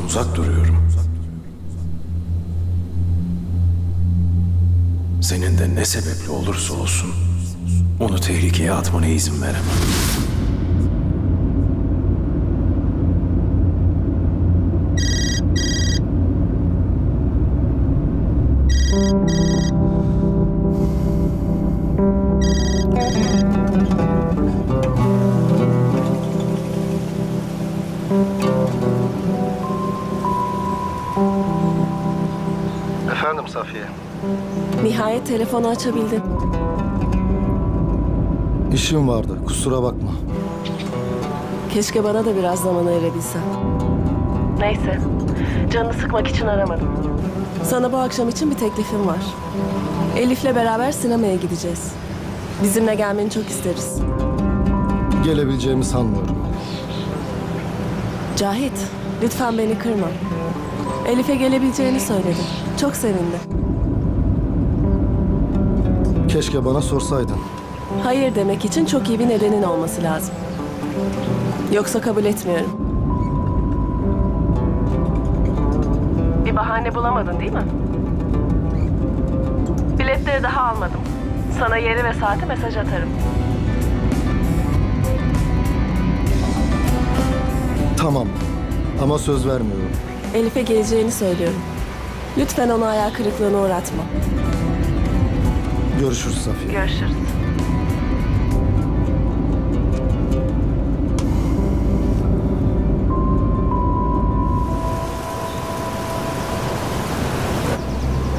Uzak duruyorum. Senin de ne sebeple olursa olsun onu tehlikeye atmana izin veremem. Telefonu açabildin. İşim vardı kusura bakma. Keşke bana da biraz zaman ayırabilsen. Neyse. Canını sıkmak için aramadım. Sana bu akşam için bir teklifim var. Elif'le beraber sinemaya gideceğiz. Bizimle gelmeni çok isteriz. Gelebileceğimi sanmıyorum. Cahit, lütfen beni kırma. Elif'e gelebileceğini söyledi. Çok sevindi. Keşke bana sorsaydın. Hayır demek için çok iyi bir nedenin olması lazım. Yoksa kabul etmiyorum. Bir bahane bulamadın değil mi? Biletleri daha almadım. Sana yeri ve saati mesaj atarım. Tamam ama söz vermiyorum. Elif'e geleceğini söylüyorum. Lütfen onu hayal kırıklığına uğratma. Görüşürüz Safiye. Görüşürüz.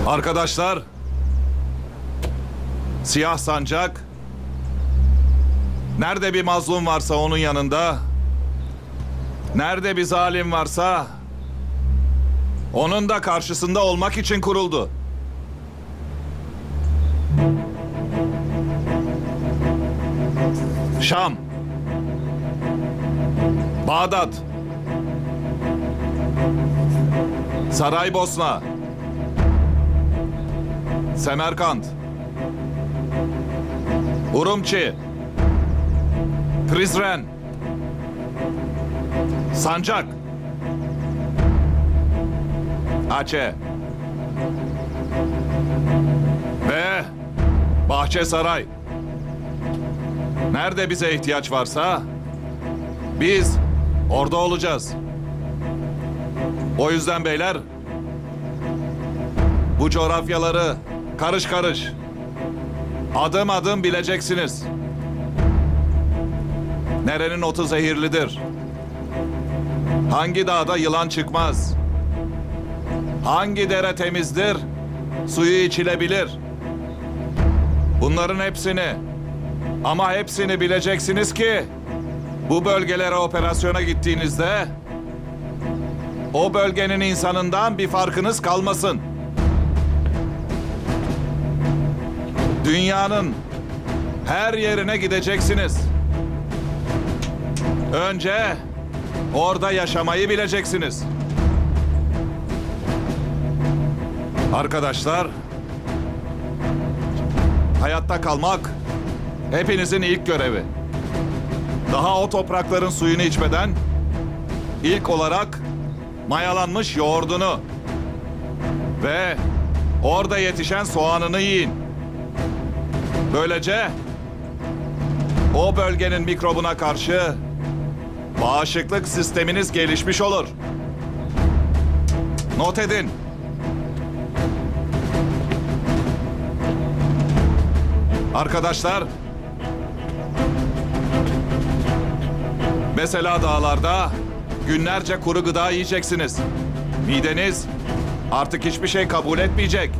Arkadaşlar, siyah sancak, nerede bir mazlum varsa onun yanında, nerede bir zalim varsa onun da karşısında olmak için kuruldu. Şam, Bağdat, Saraybosna, Semerkant, Urumçi, Prizren, Sancak, Aceh ve Bahçesaray. Nerede bize ihtiyaç varsa biz orada olacağız. O yüzden beyler bu coğrafyaları karış karış adım adım bileceksiniz. Nerenin otu zehirlidir? Hangi dağda yılan çıkmaz? Hangi dere temizdir? Suyu içilebilir. Bunların hepsini ama hepsini bileceksiniz ki bu bölgelere operasyona gittiğinizde o bölgenin insanından bir farkınız kalmasın. Dünyanın her yerine gideceksiniz. Önce orada yaşamayı bileceksiniz. Arkadaşlar, hayatta kalmak hepinizin ilk görevi. Daha o toprakların suyunu içmeden ilk olarak mayalanmış yoğurdunu ve orada yetişen soğanını yiyin. Böylece o bölgenin mikrobuna karşı bağışıklık sisteminiz gelişmiş olur. Not edin. Arkadaşlar, Mesela dağlarda günlerce kuru gıda yiyeceksiniz. Mideniz artık hiçbir şey kabul etmeyecek.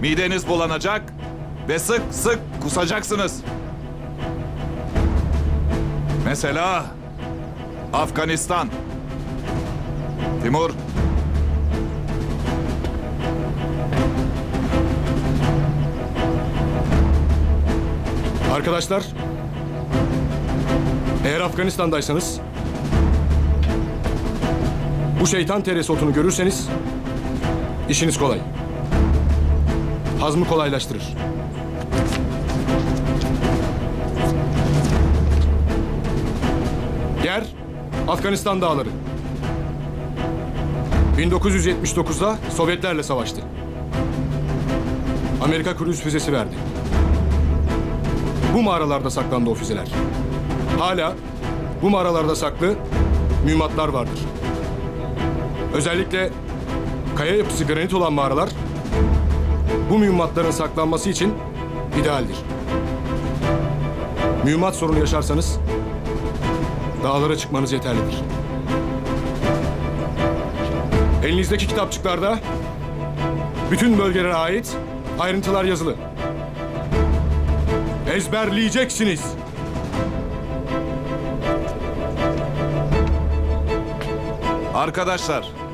Mideniz bulanacak ve sık sık kusacaksınız. Mesela Afganistan. Timur. Arkadaşlar, eğer Afganistan'daysanız bu şeytan teresi otunu görürseniz, işiniz kolay. Hazmı kolaylaştırır. Yer, Afganistan dağları. 1979'da Sovyetlerle savaştı. Amerika kruz füzesi verdi. Bu mağaralarda saklandı o füzeler. Hala bu mağaralarda saklı mühimmatlar vardır. Özellikle kaya yapısı granit olan mağaralar bu mühimmatların saklanması için idealdir. Mühimmat sorunu yaşarsanız dağlara çıkmanız yeterlidir. Elinizdeki kitapçıklarda bütün bölgelere ait ayrıntılar yazılı. Ezberleyeceksiniz. Arkadaşlar.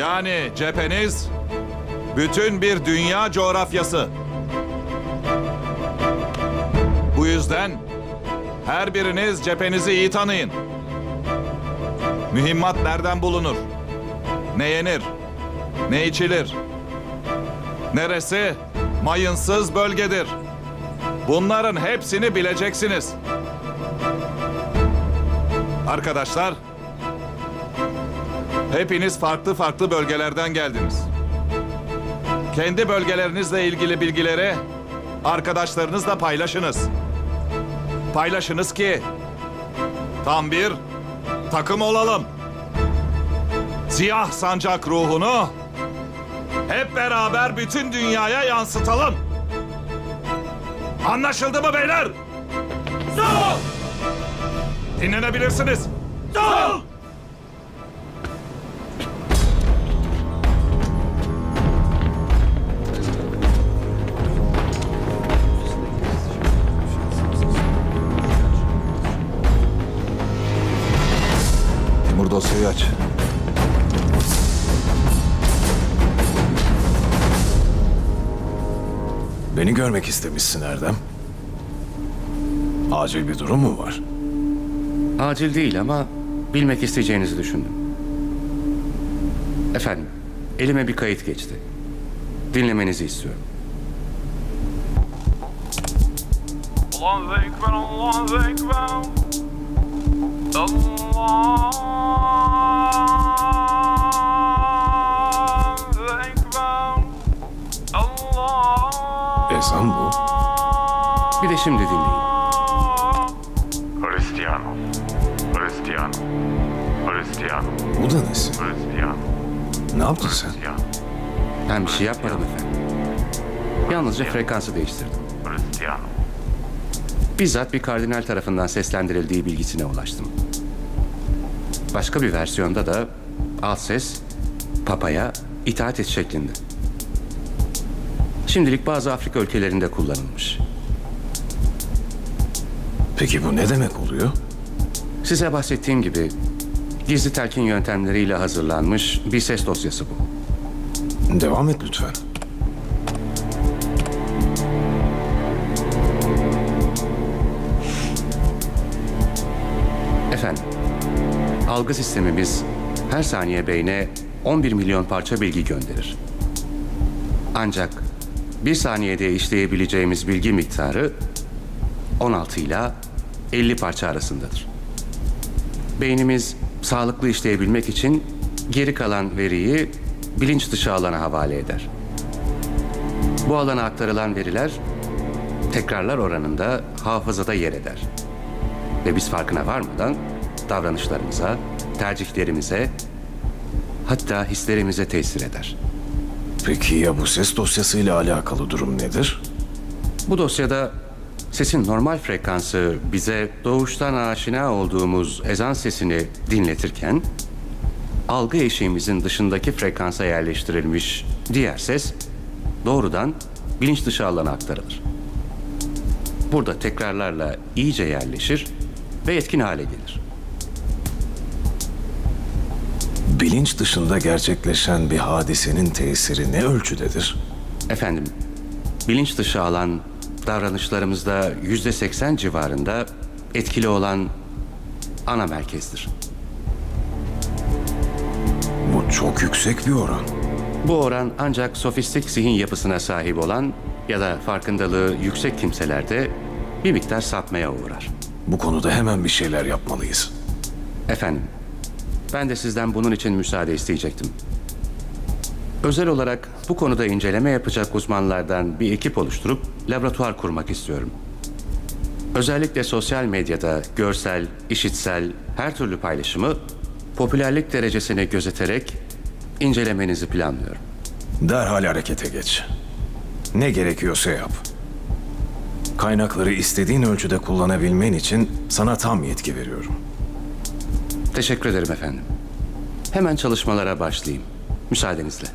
Yani cepheniz bütün bir dünya coğrafyası. Bu yüzden her biriniz cephenizi iyi tanıyın. Mühimmat nereden bulunur? Ne yenir? Ne içilir? Neresi mayınsız bölgedir? Bunların hepsini bileceksiniz. Arkadaşlar, hepiniz farklı farklı bölgelerden geldiniz. Kendi bölgelerinizle ilgili bilgileri arkadaşlarınızla paylaşınız. Paylaşınız ki tam bir takım olalım. Siyah sancak ruhunu hep beraber bütün dünyaya yansıtalım. Anlaşıldı mı beyler? Sol! Dinlenebilirsiniz. Dosyayı aç. Beni görmek istemişsin Erdem. Acil bir durum mu var? Acil değil ama bilmek isteyeceğinizi düşündüm. Efendim, elime bir kayıt geçti. Dinlemenizi istiyorum. Allahu Ekber. Allahu Ekber. Allah. Ezan bu. Bir de şimdi dinleyin. Hristiyan. Hristiyan. Hristiyan. Bu da nesi? Hristiyan. Ne yaptın sen? Ben bir şey yapmadım efendim. Yalnızca frekansı değiştirdim. Hristiyan. Bizzat bir kardinal tarafından seslendirildiği bilgisine ulaştım. Başka bir versiyonda da alt ses papaya itaat et şeklinde. Şimdilik bazı Afrika ülkelerinde kullanılmış. Peki bu ne demek oluyor? Size bahsettiğim gibi gizli telkin yöntemleriyle hazırlanmış bir ses dosyası bu. Devam et lütfen. Algı sistemimiz her saniye beyne 11 milyon parça bilgi gönderir. Ancak bir saniyede işleyebileceğimiz bilgi miktarı 16 ile 50 parça arasındadır. Beynimiz sağlıklı işleyebilmek için geri kalan veriyi bilinç dışı alana havale eder. Bu alana aktarılan veriler tekrarlar oranında hafızada yer eder. Ve biz farkına varmadan davranışlarımıza, tercihlerimize, hatta hislerimize tesir eder. Peki ya bu ses dosyasıyla alakalı durum nedir? Bu dosyada sesin normal frekansı bize doğuştan aşina olduğumuz ezan sesini dinletirken algı eşiğimizin dışındaki frekansa yerleştirilmiş diğer ses doğrudan bilinç dışı alana aktarılır. Burada tekrarlarla iyice yerleşir ve etkin hale gelir. Bilinç dışında gerçekleşen bir hadisenin tesiri ne ölçüdedir? Efendim, bilinç dışı alan davranışlarımızda yüzde seksen civarında etkili olan ana merkezdir. Bu çok yüksek bir oran. Bu oran ancak sofistik zihin yapısına sahip olan ya da farkındalığı yüksek kimselerde bir miktar sapmaya uğrar. Bu konuda hemen bir şeyler yapmalıyız. Efendim, ben de sizden bunun için müsaade isteyecektim. Özel olarak bu konuda inceleme yapacak uzmanlardan bir ekip oluşturup laboratuvar kurmak istiyorum. Özellikle sosyal medyada görsel, işitsel her türlü paylaşımı popülerlik derecesini gözeterek incelemenizi planlıyorum. Derhal harekete geç. Ne gerekiyorsa yap. Kaynakları istediğin ölçüde kullanabilmen için sana tam yetki veriyorum. Teşekkür ederim efendim. Hemen çalışmalara başlayayım. Müsaadenizle.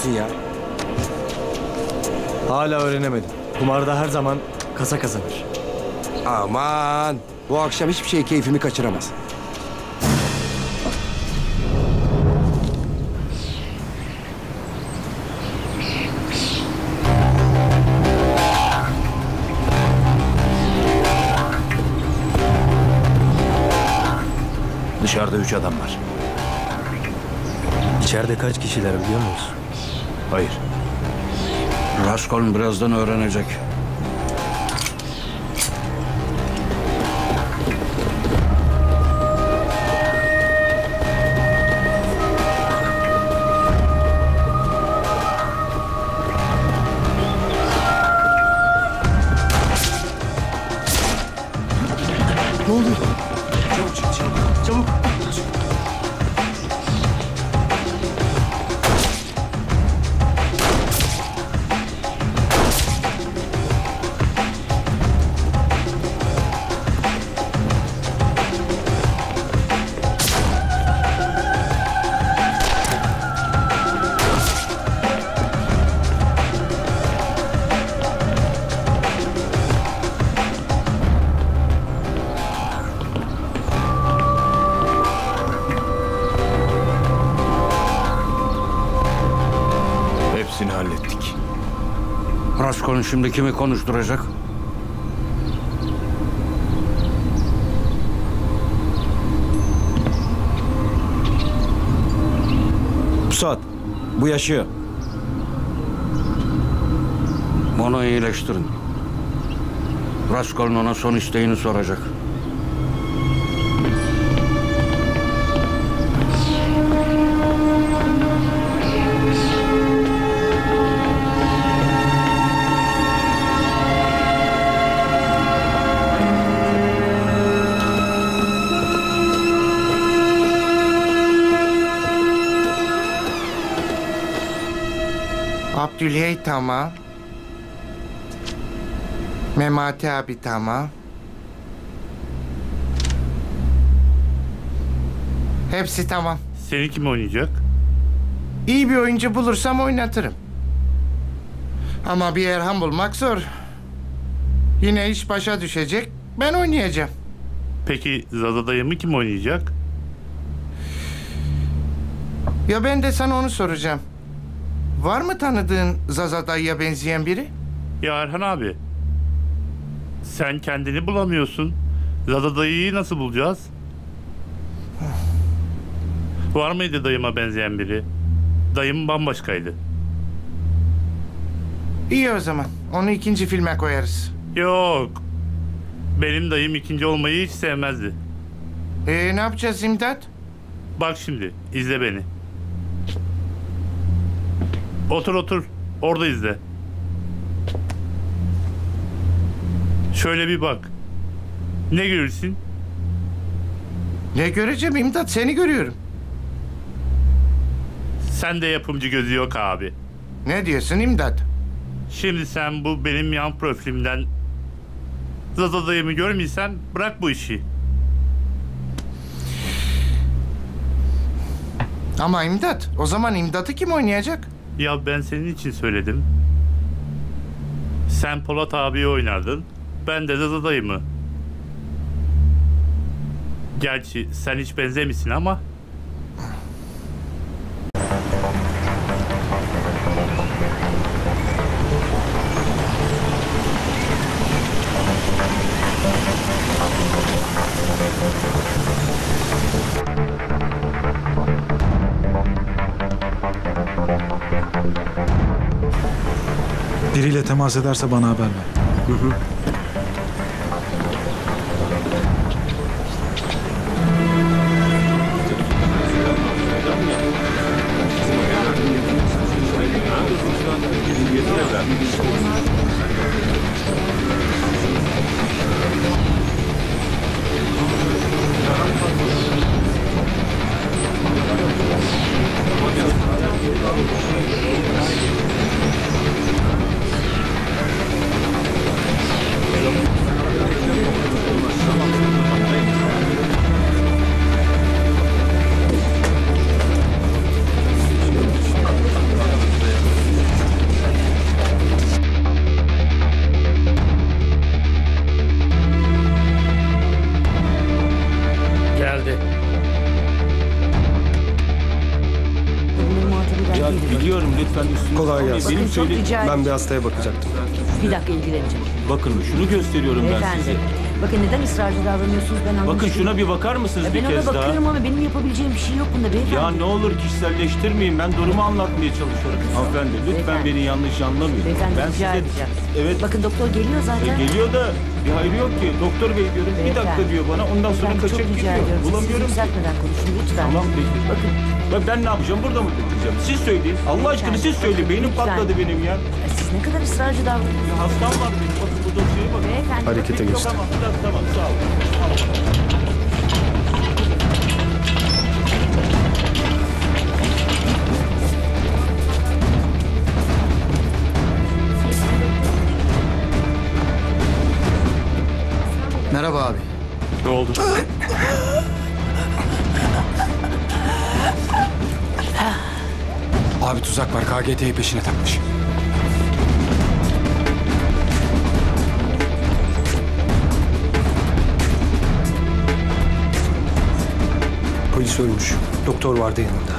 Yapıyorsun ya? Hala öğrenemedim. Kumarda her zaman kasa kazanır. Aman bu akşam hiçbir şey keyfimi kaçıramaz. Dışarıda üç adam var. İçeride kaç kişiler biliyor musun? Hayır. Raskoln birazdan öğrenecek. Şimdi kimi konuşturacak? Pusat, bu yaşıyor. Onu iyileştirin. Raskoln ona son isteğini soracak. Abdülhey tamam. Memati abi tamam. Hepsi tamam. Seni kim oynayacak? İyi bir oyuncu bulursam oynatırım. Ama bir Erhan bulmak zor. Yine iş başa düşecek. Ben oynayacağım. Peki Zada dayımı kim oynayacak? Ya ben de sana onu soracağım. Var mı tanıdığın Zaza dayıya benzeyen biri? Ya Erhan abi. Sen kendini bulamıyorsun. Zada dayıyı nasıl bulacağız? Var mıydı dayıma benzeyen biri? Dayım bambaşkaydı. İyi o zaman. Onu ikinci filme koyarız. Yok. Benim dayım ikinci olmayı hiç sevmezdi. Ee, ne yapacağız İmdat? Bak şimdi izle beni. Otur otur. Orada izle. Şöyle bir bak. Ne görürsün? Ne göreceğim İmdat seni görüyorum. Sen de yapımcı gözü yok abi. Ne diyorsun İmdat? Şimdi sen bu benim yan profilimden Zaza dayımı görmüyorsan bırak bu işi. Ama İmdat o zaman İmdat'ı kim oynayacak? Ya ben senin için söyledim. Sen Polat abiyi oynardın. Ben de Zaza dayımı. Gerçi sen hiç benzemişsin ama temas ederse bana haber ver. Geldi. Çok rica Ben bir hastaya bakacaktım. Bir dakika ilgileneceğim. Bakın şunu gösteriyorum ben Beyefendi. size. Bakın neden ısrarcı davranıyorsunuz ben anlamadım. Bakın şuna bir bakar mısınız Ya bir ben kez ona daha? bakıyorum ama benim yapabileceğim bir şey yok bunda beyefendi. Ya ne olur kişiselleştirmeyin. Ben durumu anlatmaya çalışıyorum. Hanımefendi lütfen Beyefendi. beni yanlış anlamayın. Beyefendi ben rica size... edeceğim. Evet. Bakın doktor geliyor E, zaten. geliyor da bir hayrı yok ki. Doktor bey diyorum bir dakika diyor bana. Ondan sonra Beyefendi, kaçıp rica gidiyor. ediyorum. Bulamıyorum. Siz yükseltmeden konuşun lütfen. Tamam peki. Bakın. Bak ben ne yapacağım? Burada mı bekleyeceğim? Siz söyleyin. Allah aşkına siz söyleyin. Beynim patladı benim ya. Siz ne kadar ısrarcı davranıyorsunuz. Hastam var benim. Bakın bu dosyaya bakın. Beyefendi. Harekete geçti. Tamam, tamam, tamam. Sağ olun. Merhaba abi. Ne oldu? tuzak var. KGT'yi peşine takmış. Polis ölmüş. Doktor vardı yanında.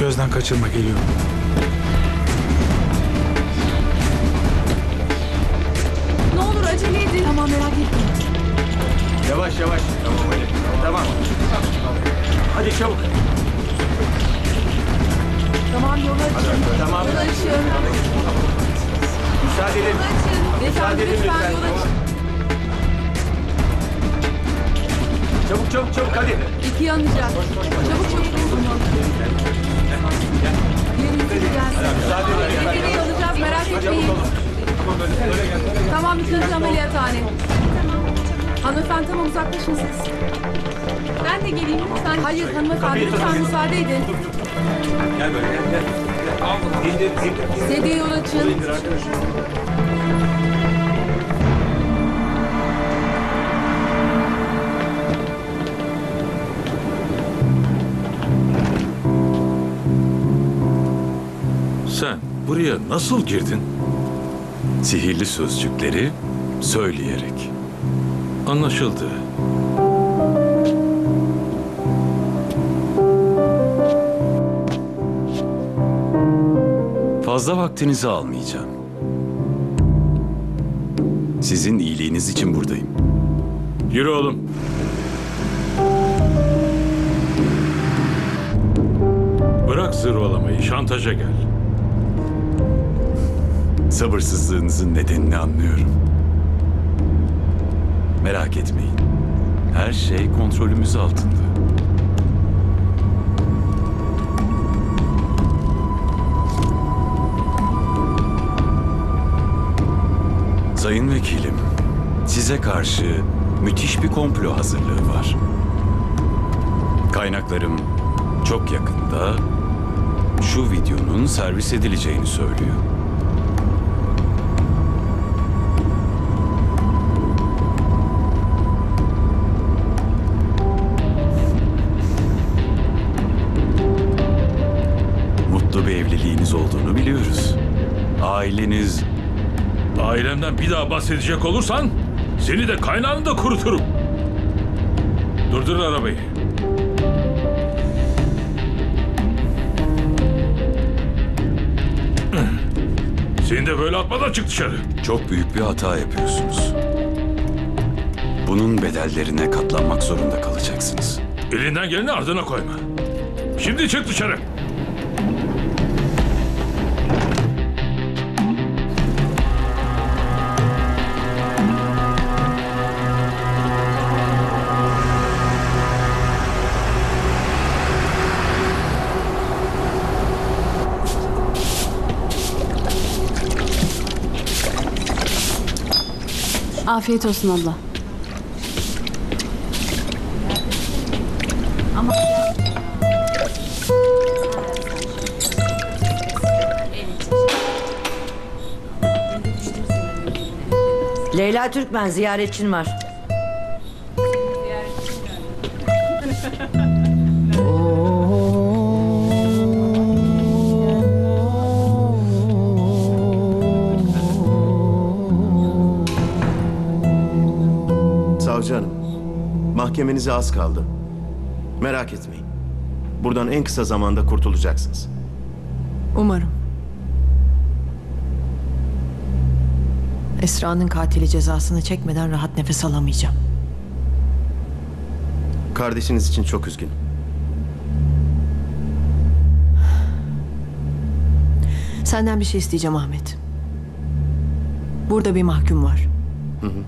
Gözden kaçırma geliyor. Ne olur acele edin. Tamam merak etmeyin. Yavaş yavaş. Tamam hadi. Tamam. Hadi çabuk. Tamam yolu açın. Tamam. Yolu açın. Müsaade edin. Müsaade edin lütfen yol. Çabuk çabuk çabuk hadi. İki yanacak. Çabuk çabuk. Yerinize gelsin. Müsaade edin. Hepini alacağız merak etmeyin. Tamam yıkanır ameliyathane. Hanımefendi tamam uzaklaşın siz. Ben de geleyim lütfen. Hayır hanımefendi lütfen müsaade edin. Gel böyle gel gel. İndir indir. Sedye yol açın. Sen buraya nasıl girdin? Sihirli sözcükleri söyleyerek. Anlaşıldı. Fazla vaktinizi almayacağım. Sizin iyiliğiniz için buradayım. Yürü oğlum. Bırak zırvalamayı, şantaja gel. Sabırsızlığınızın nedenini anlıyorum. Merak etmeyin. Her şey kontrolümüz altında. Sayın vekilim, Bize karşı müthiş bir komplo hazırlığı var. Kaynaklarım çok yakında şu videonun servis edileceğini söylüyor. Mutlu bir evliliğiniz olduğunu biliyoruz. Aileniz Ailemden bir daha bahsedecek olursan seni de kaynağını da kuruturum. Durdur arabayı. Seni de böyle atmadan çık dışarı. çok büyük bir hata yapıyorsunuz. Bunun bedellerine katlanmak zorunda kalacaksınız. Elinden geleni ardına koyma. Şimdi çık dışarı. Afiyet olsun abla. Leyla Türkmen ziyaretçin var. Mahkemenize az kaldı. Merak etmeyin. Buradan en kısa zamanda kurtulacaksınız. Umarım. Esra'nın katili cezasını çekmeden rahat nefes alamayacağım. Kardeşiniz için çok üzgünüm. Senden bir şey isteyeceğim Ahmet. Burada bir mahkum var. Hı hı.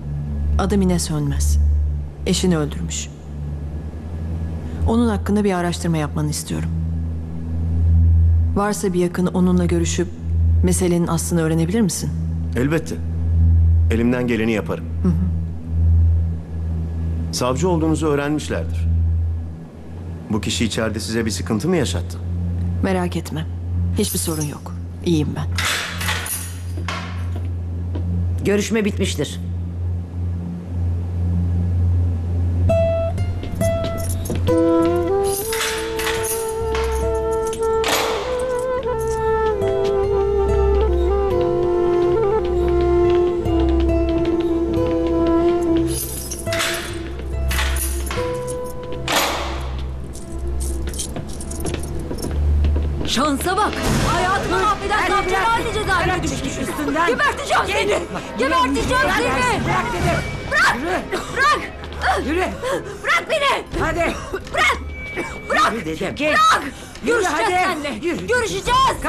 Adı Mine Sönmez. Eşini öldürmüş. Onun hakkında bir araştırma yapmanı istiyorum. Varsa bir yakını onunla görüşüp meselenin aslını öğrenebilir misin? Elbette. Elimden geleni yaparım. Savcı olduğunuzu öğrenmişlerdir. Bu kişi içeride size bir sıkıntı mı yaşattı? Merak etme. Hiçbir sorun yok. İyiyim ben. Görüşme bitmiştir.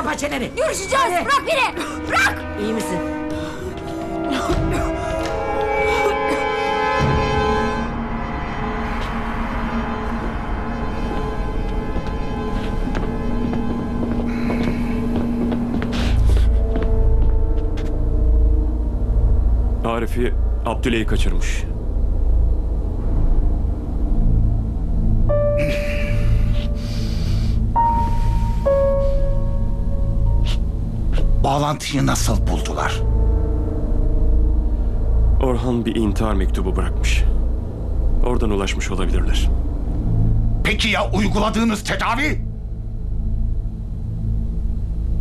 Kapa çeneni. Görüşeceğiz. Hadi. Bırak beni. Bırak. İyi misin? Arif'i Abdüley'i kaçırmış. Bağlantıyı nasıl buldular? Orhan bir intihar mektubu bırakmış. Oradan ulaşmış olabilirler. Peki ya uyguladığınız tedavi?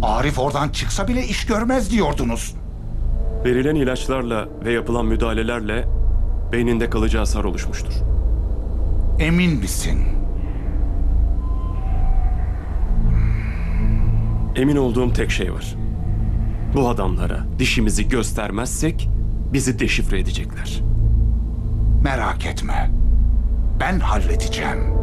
Arif oradan çıksa bile iş görmez diyordunuz. Verilen ilaçlarla ve yapılan müdahalelerle beyninde kalıcı hasar oluşmuştur. Emin misin? Emin olduğum tek şey var. Bu adamlara dişimizi göstermezsek bizi deşifre edecekler. Merak etme. Ben halledeceğim.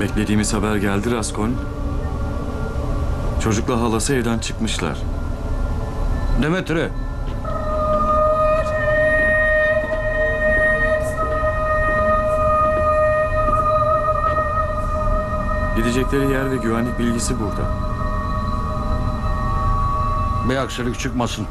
Beklediğimiz haber geldi Raskon. Çocukla halası evden çıkmışlar. Demetri. Gidecekleri yer ve güvenlik bilgisi burada. Bir aksilik çıkmasın.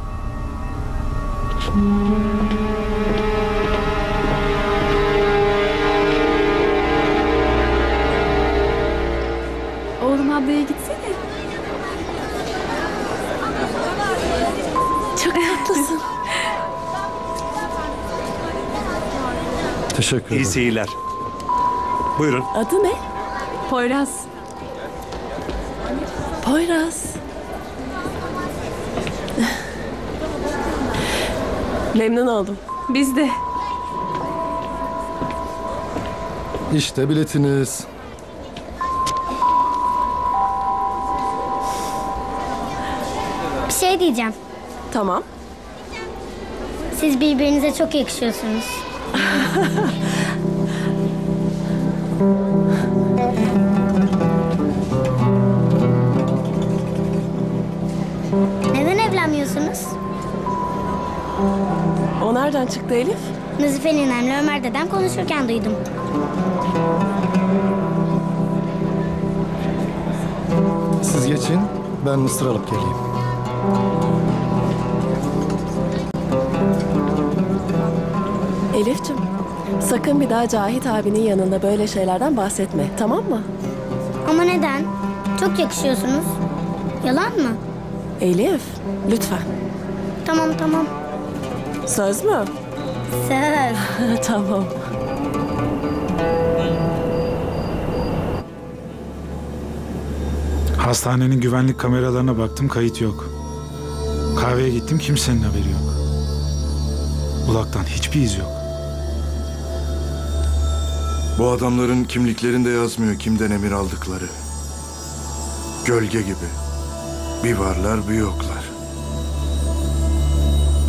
Teşekkür ederim. İyi seyirler. Buyurun. Adı ne? Poyraz. Poyraz. Memnun oldum. Biz de. İşte biletiniz. Bir şey diyeceğim. Tamam. Siz birbirinize çok yakışıyorsunuz. Neden evlenmiyorsunuz? O nereden çıktı Elif? Nazife ninemle Ömer dedem konuşurken duydum. Siz geçin. Ben mısır alıp geleyim. Elif'cim sakın bir daha Cahit abinin yanında böyle şeylerden bahsetme tamam mı? Ama neden? Çok yakışıyorsunuz. Yalan mı? Elif lütfen. Tamam tamam. Söz mü? Söz. tamam. Hastanenin güvenlik kameralarına baktım kayıt yok. Kahveye gittim kimsenin haberi yok. Ulaktan hiçbir iz yok. Bu adamların kimliklerinde yazmıyor kimden emir aldıkları. Gölge gibi. Bir varlar bir yoklar.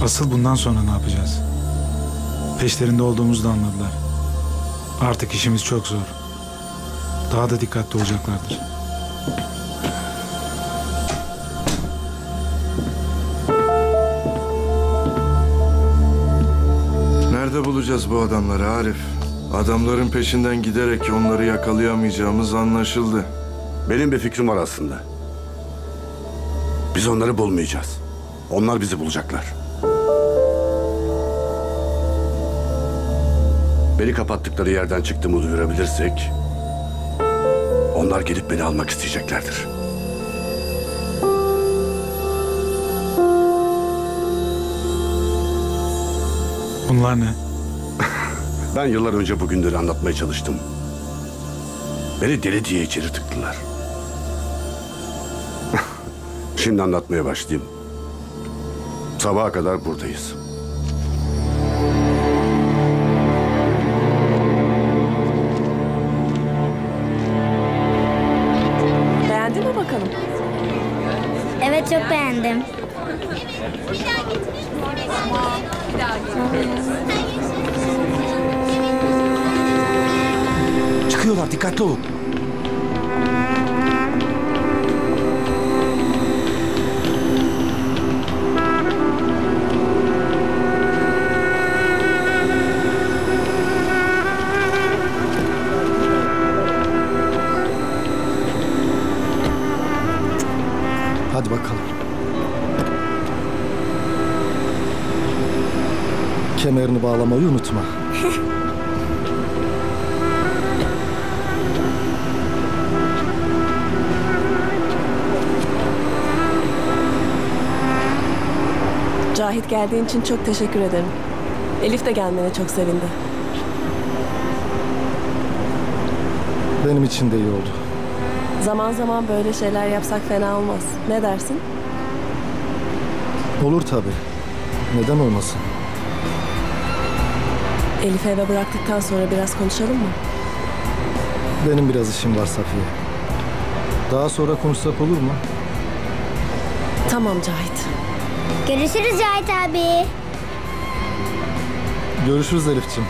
Asıl bundan sonra ne yapacağız? Peşlerinde olduğumuzu da anladılar. Artık işimiz çok zor. Daha da dikkatli olacaklardır. Nerede bulacağız bu adamları Arif? Adamların peşinden giderek onları yakalayamayacağımız anlaşıldı. Benim bir fikrim var aslında. Biz onları bulmayacağız. Onlar bizi bulacaklar. Beni kapattıkları yerden çıktığımı duyurabilirsek... ...onlar gelip beni almak isteyeceklerdir. Bunlar ne? Ben yıllar önce bu günleri anlatmaya çalıştım. Beni deli diye içeri tıktılar. Şimdi anlatmaya başlayayım. Sabaha kadar buradayız. Unutma. Cahit geldiğin için çok teşekkür ederim. Elif de gelmene çok sevindi. Benim için de iyi oldu. Zaman zaman böyle şeyler yapsak fena olmaz. Ne dersin? Olur tabii. Neden olmasın? Elif'i eve bıraktıktan sonra biraz konuşalım mı? Benim biraz işim var Safiye. Daha sonra konuşsak olur mu? Tamam Cahit. Görüşürüz Cahit abi. Görüşürüz Elif'ciğim.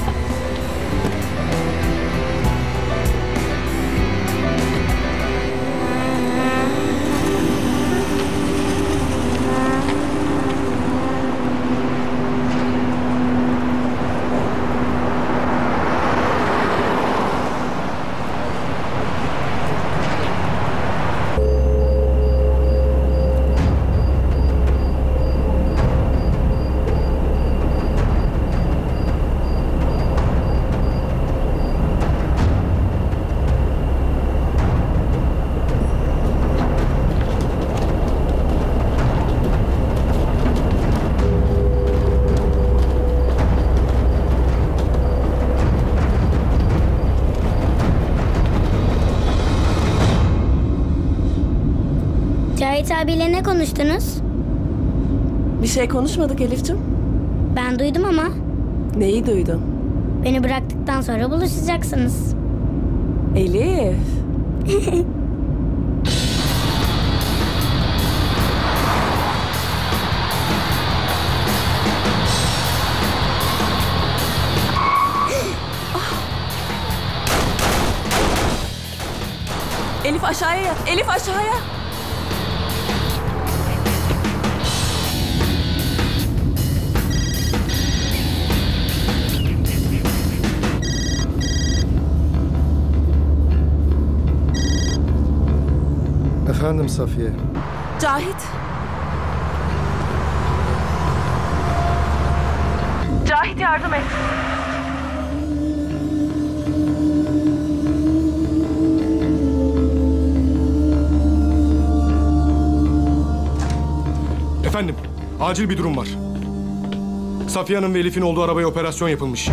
Abiyle ne konuştunuz? Bir şey konuşmadık Elif'cim. Ben duydum ama. Neyi duydun? Beni bıraktıktan sonra buluşacaksınız. Elif. Elif aşağıya yat. Elif aşağıya. Efendim Safiye. Cahit. Cahit yardım et. Efendim, acil bir durum var. Safiye Hanım ve Elif'in olduğu arabaya operasyon yapılmış.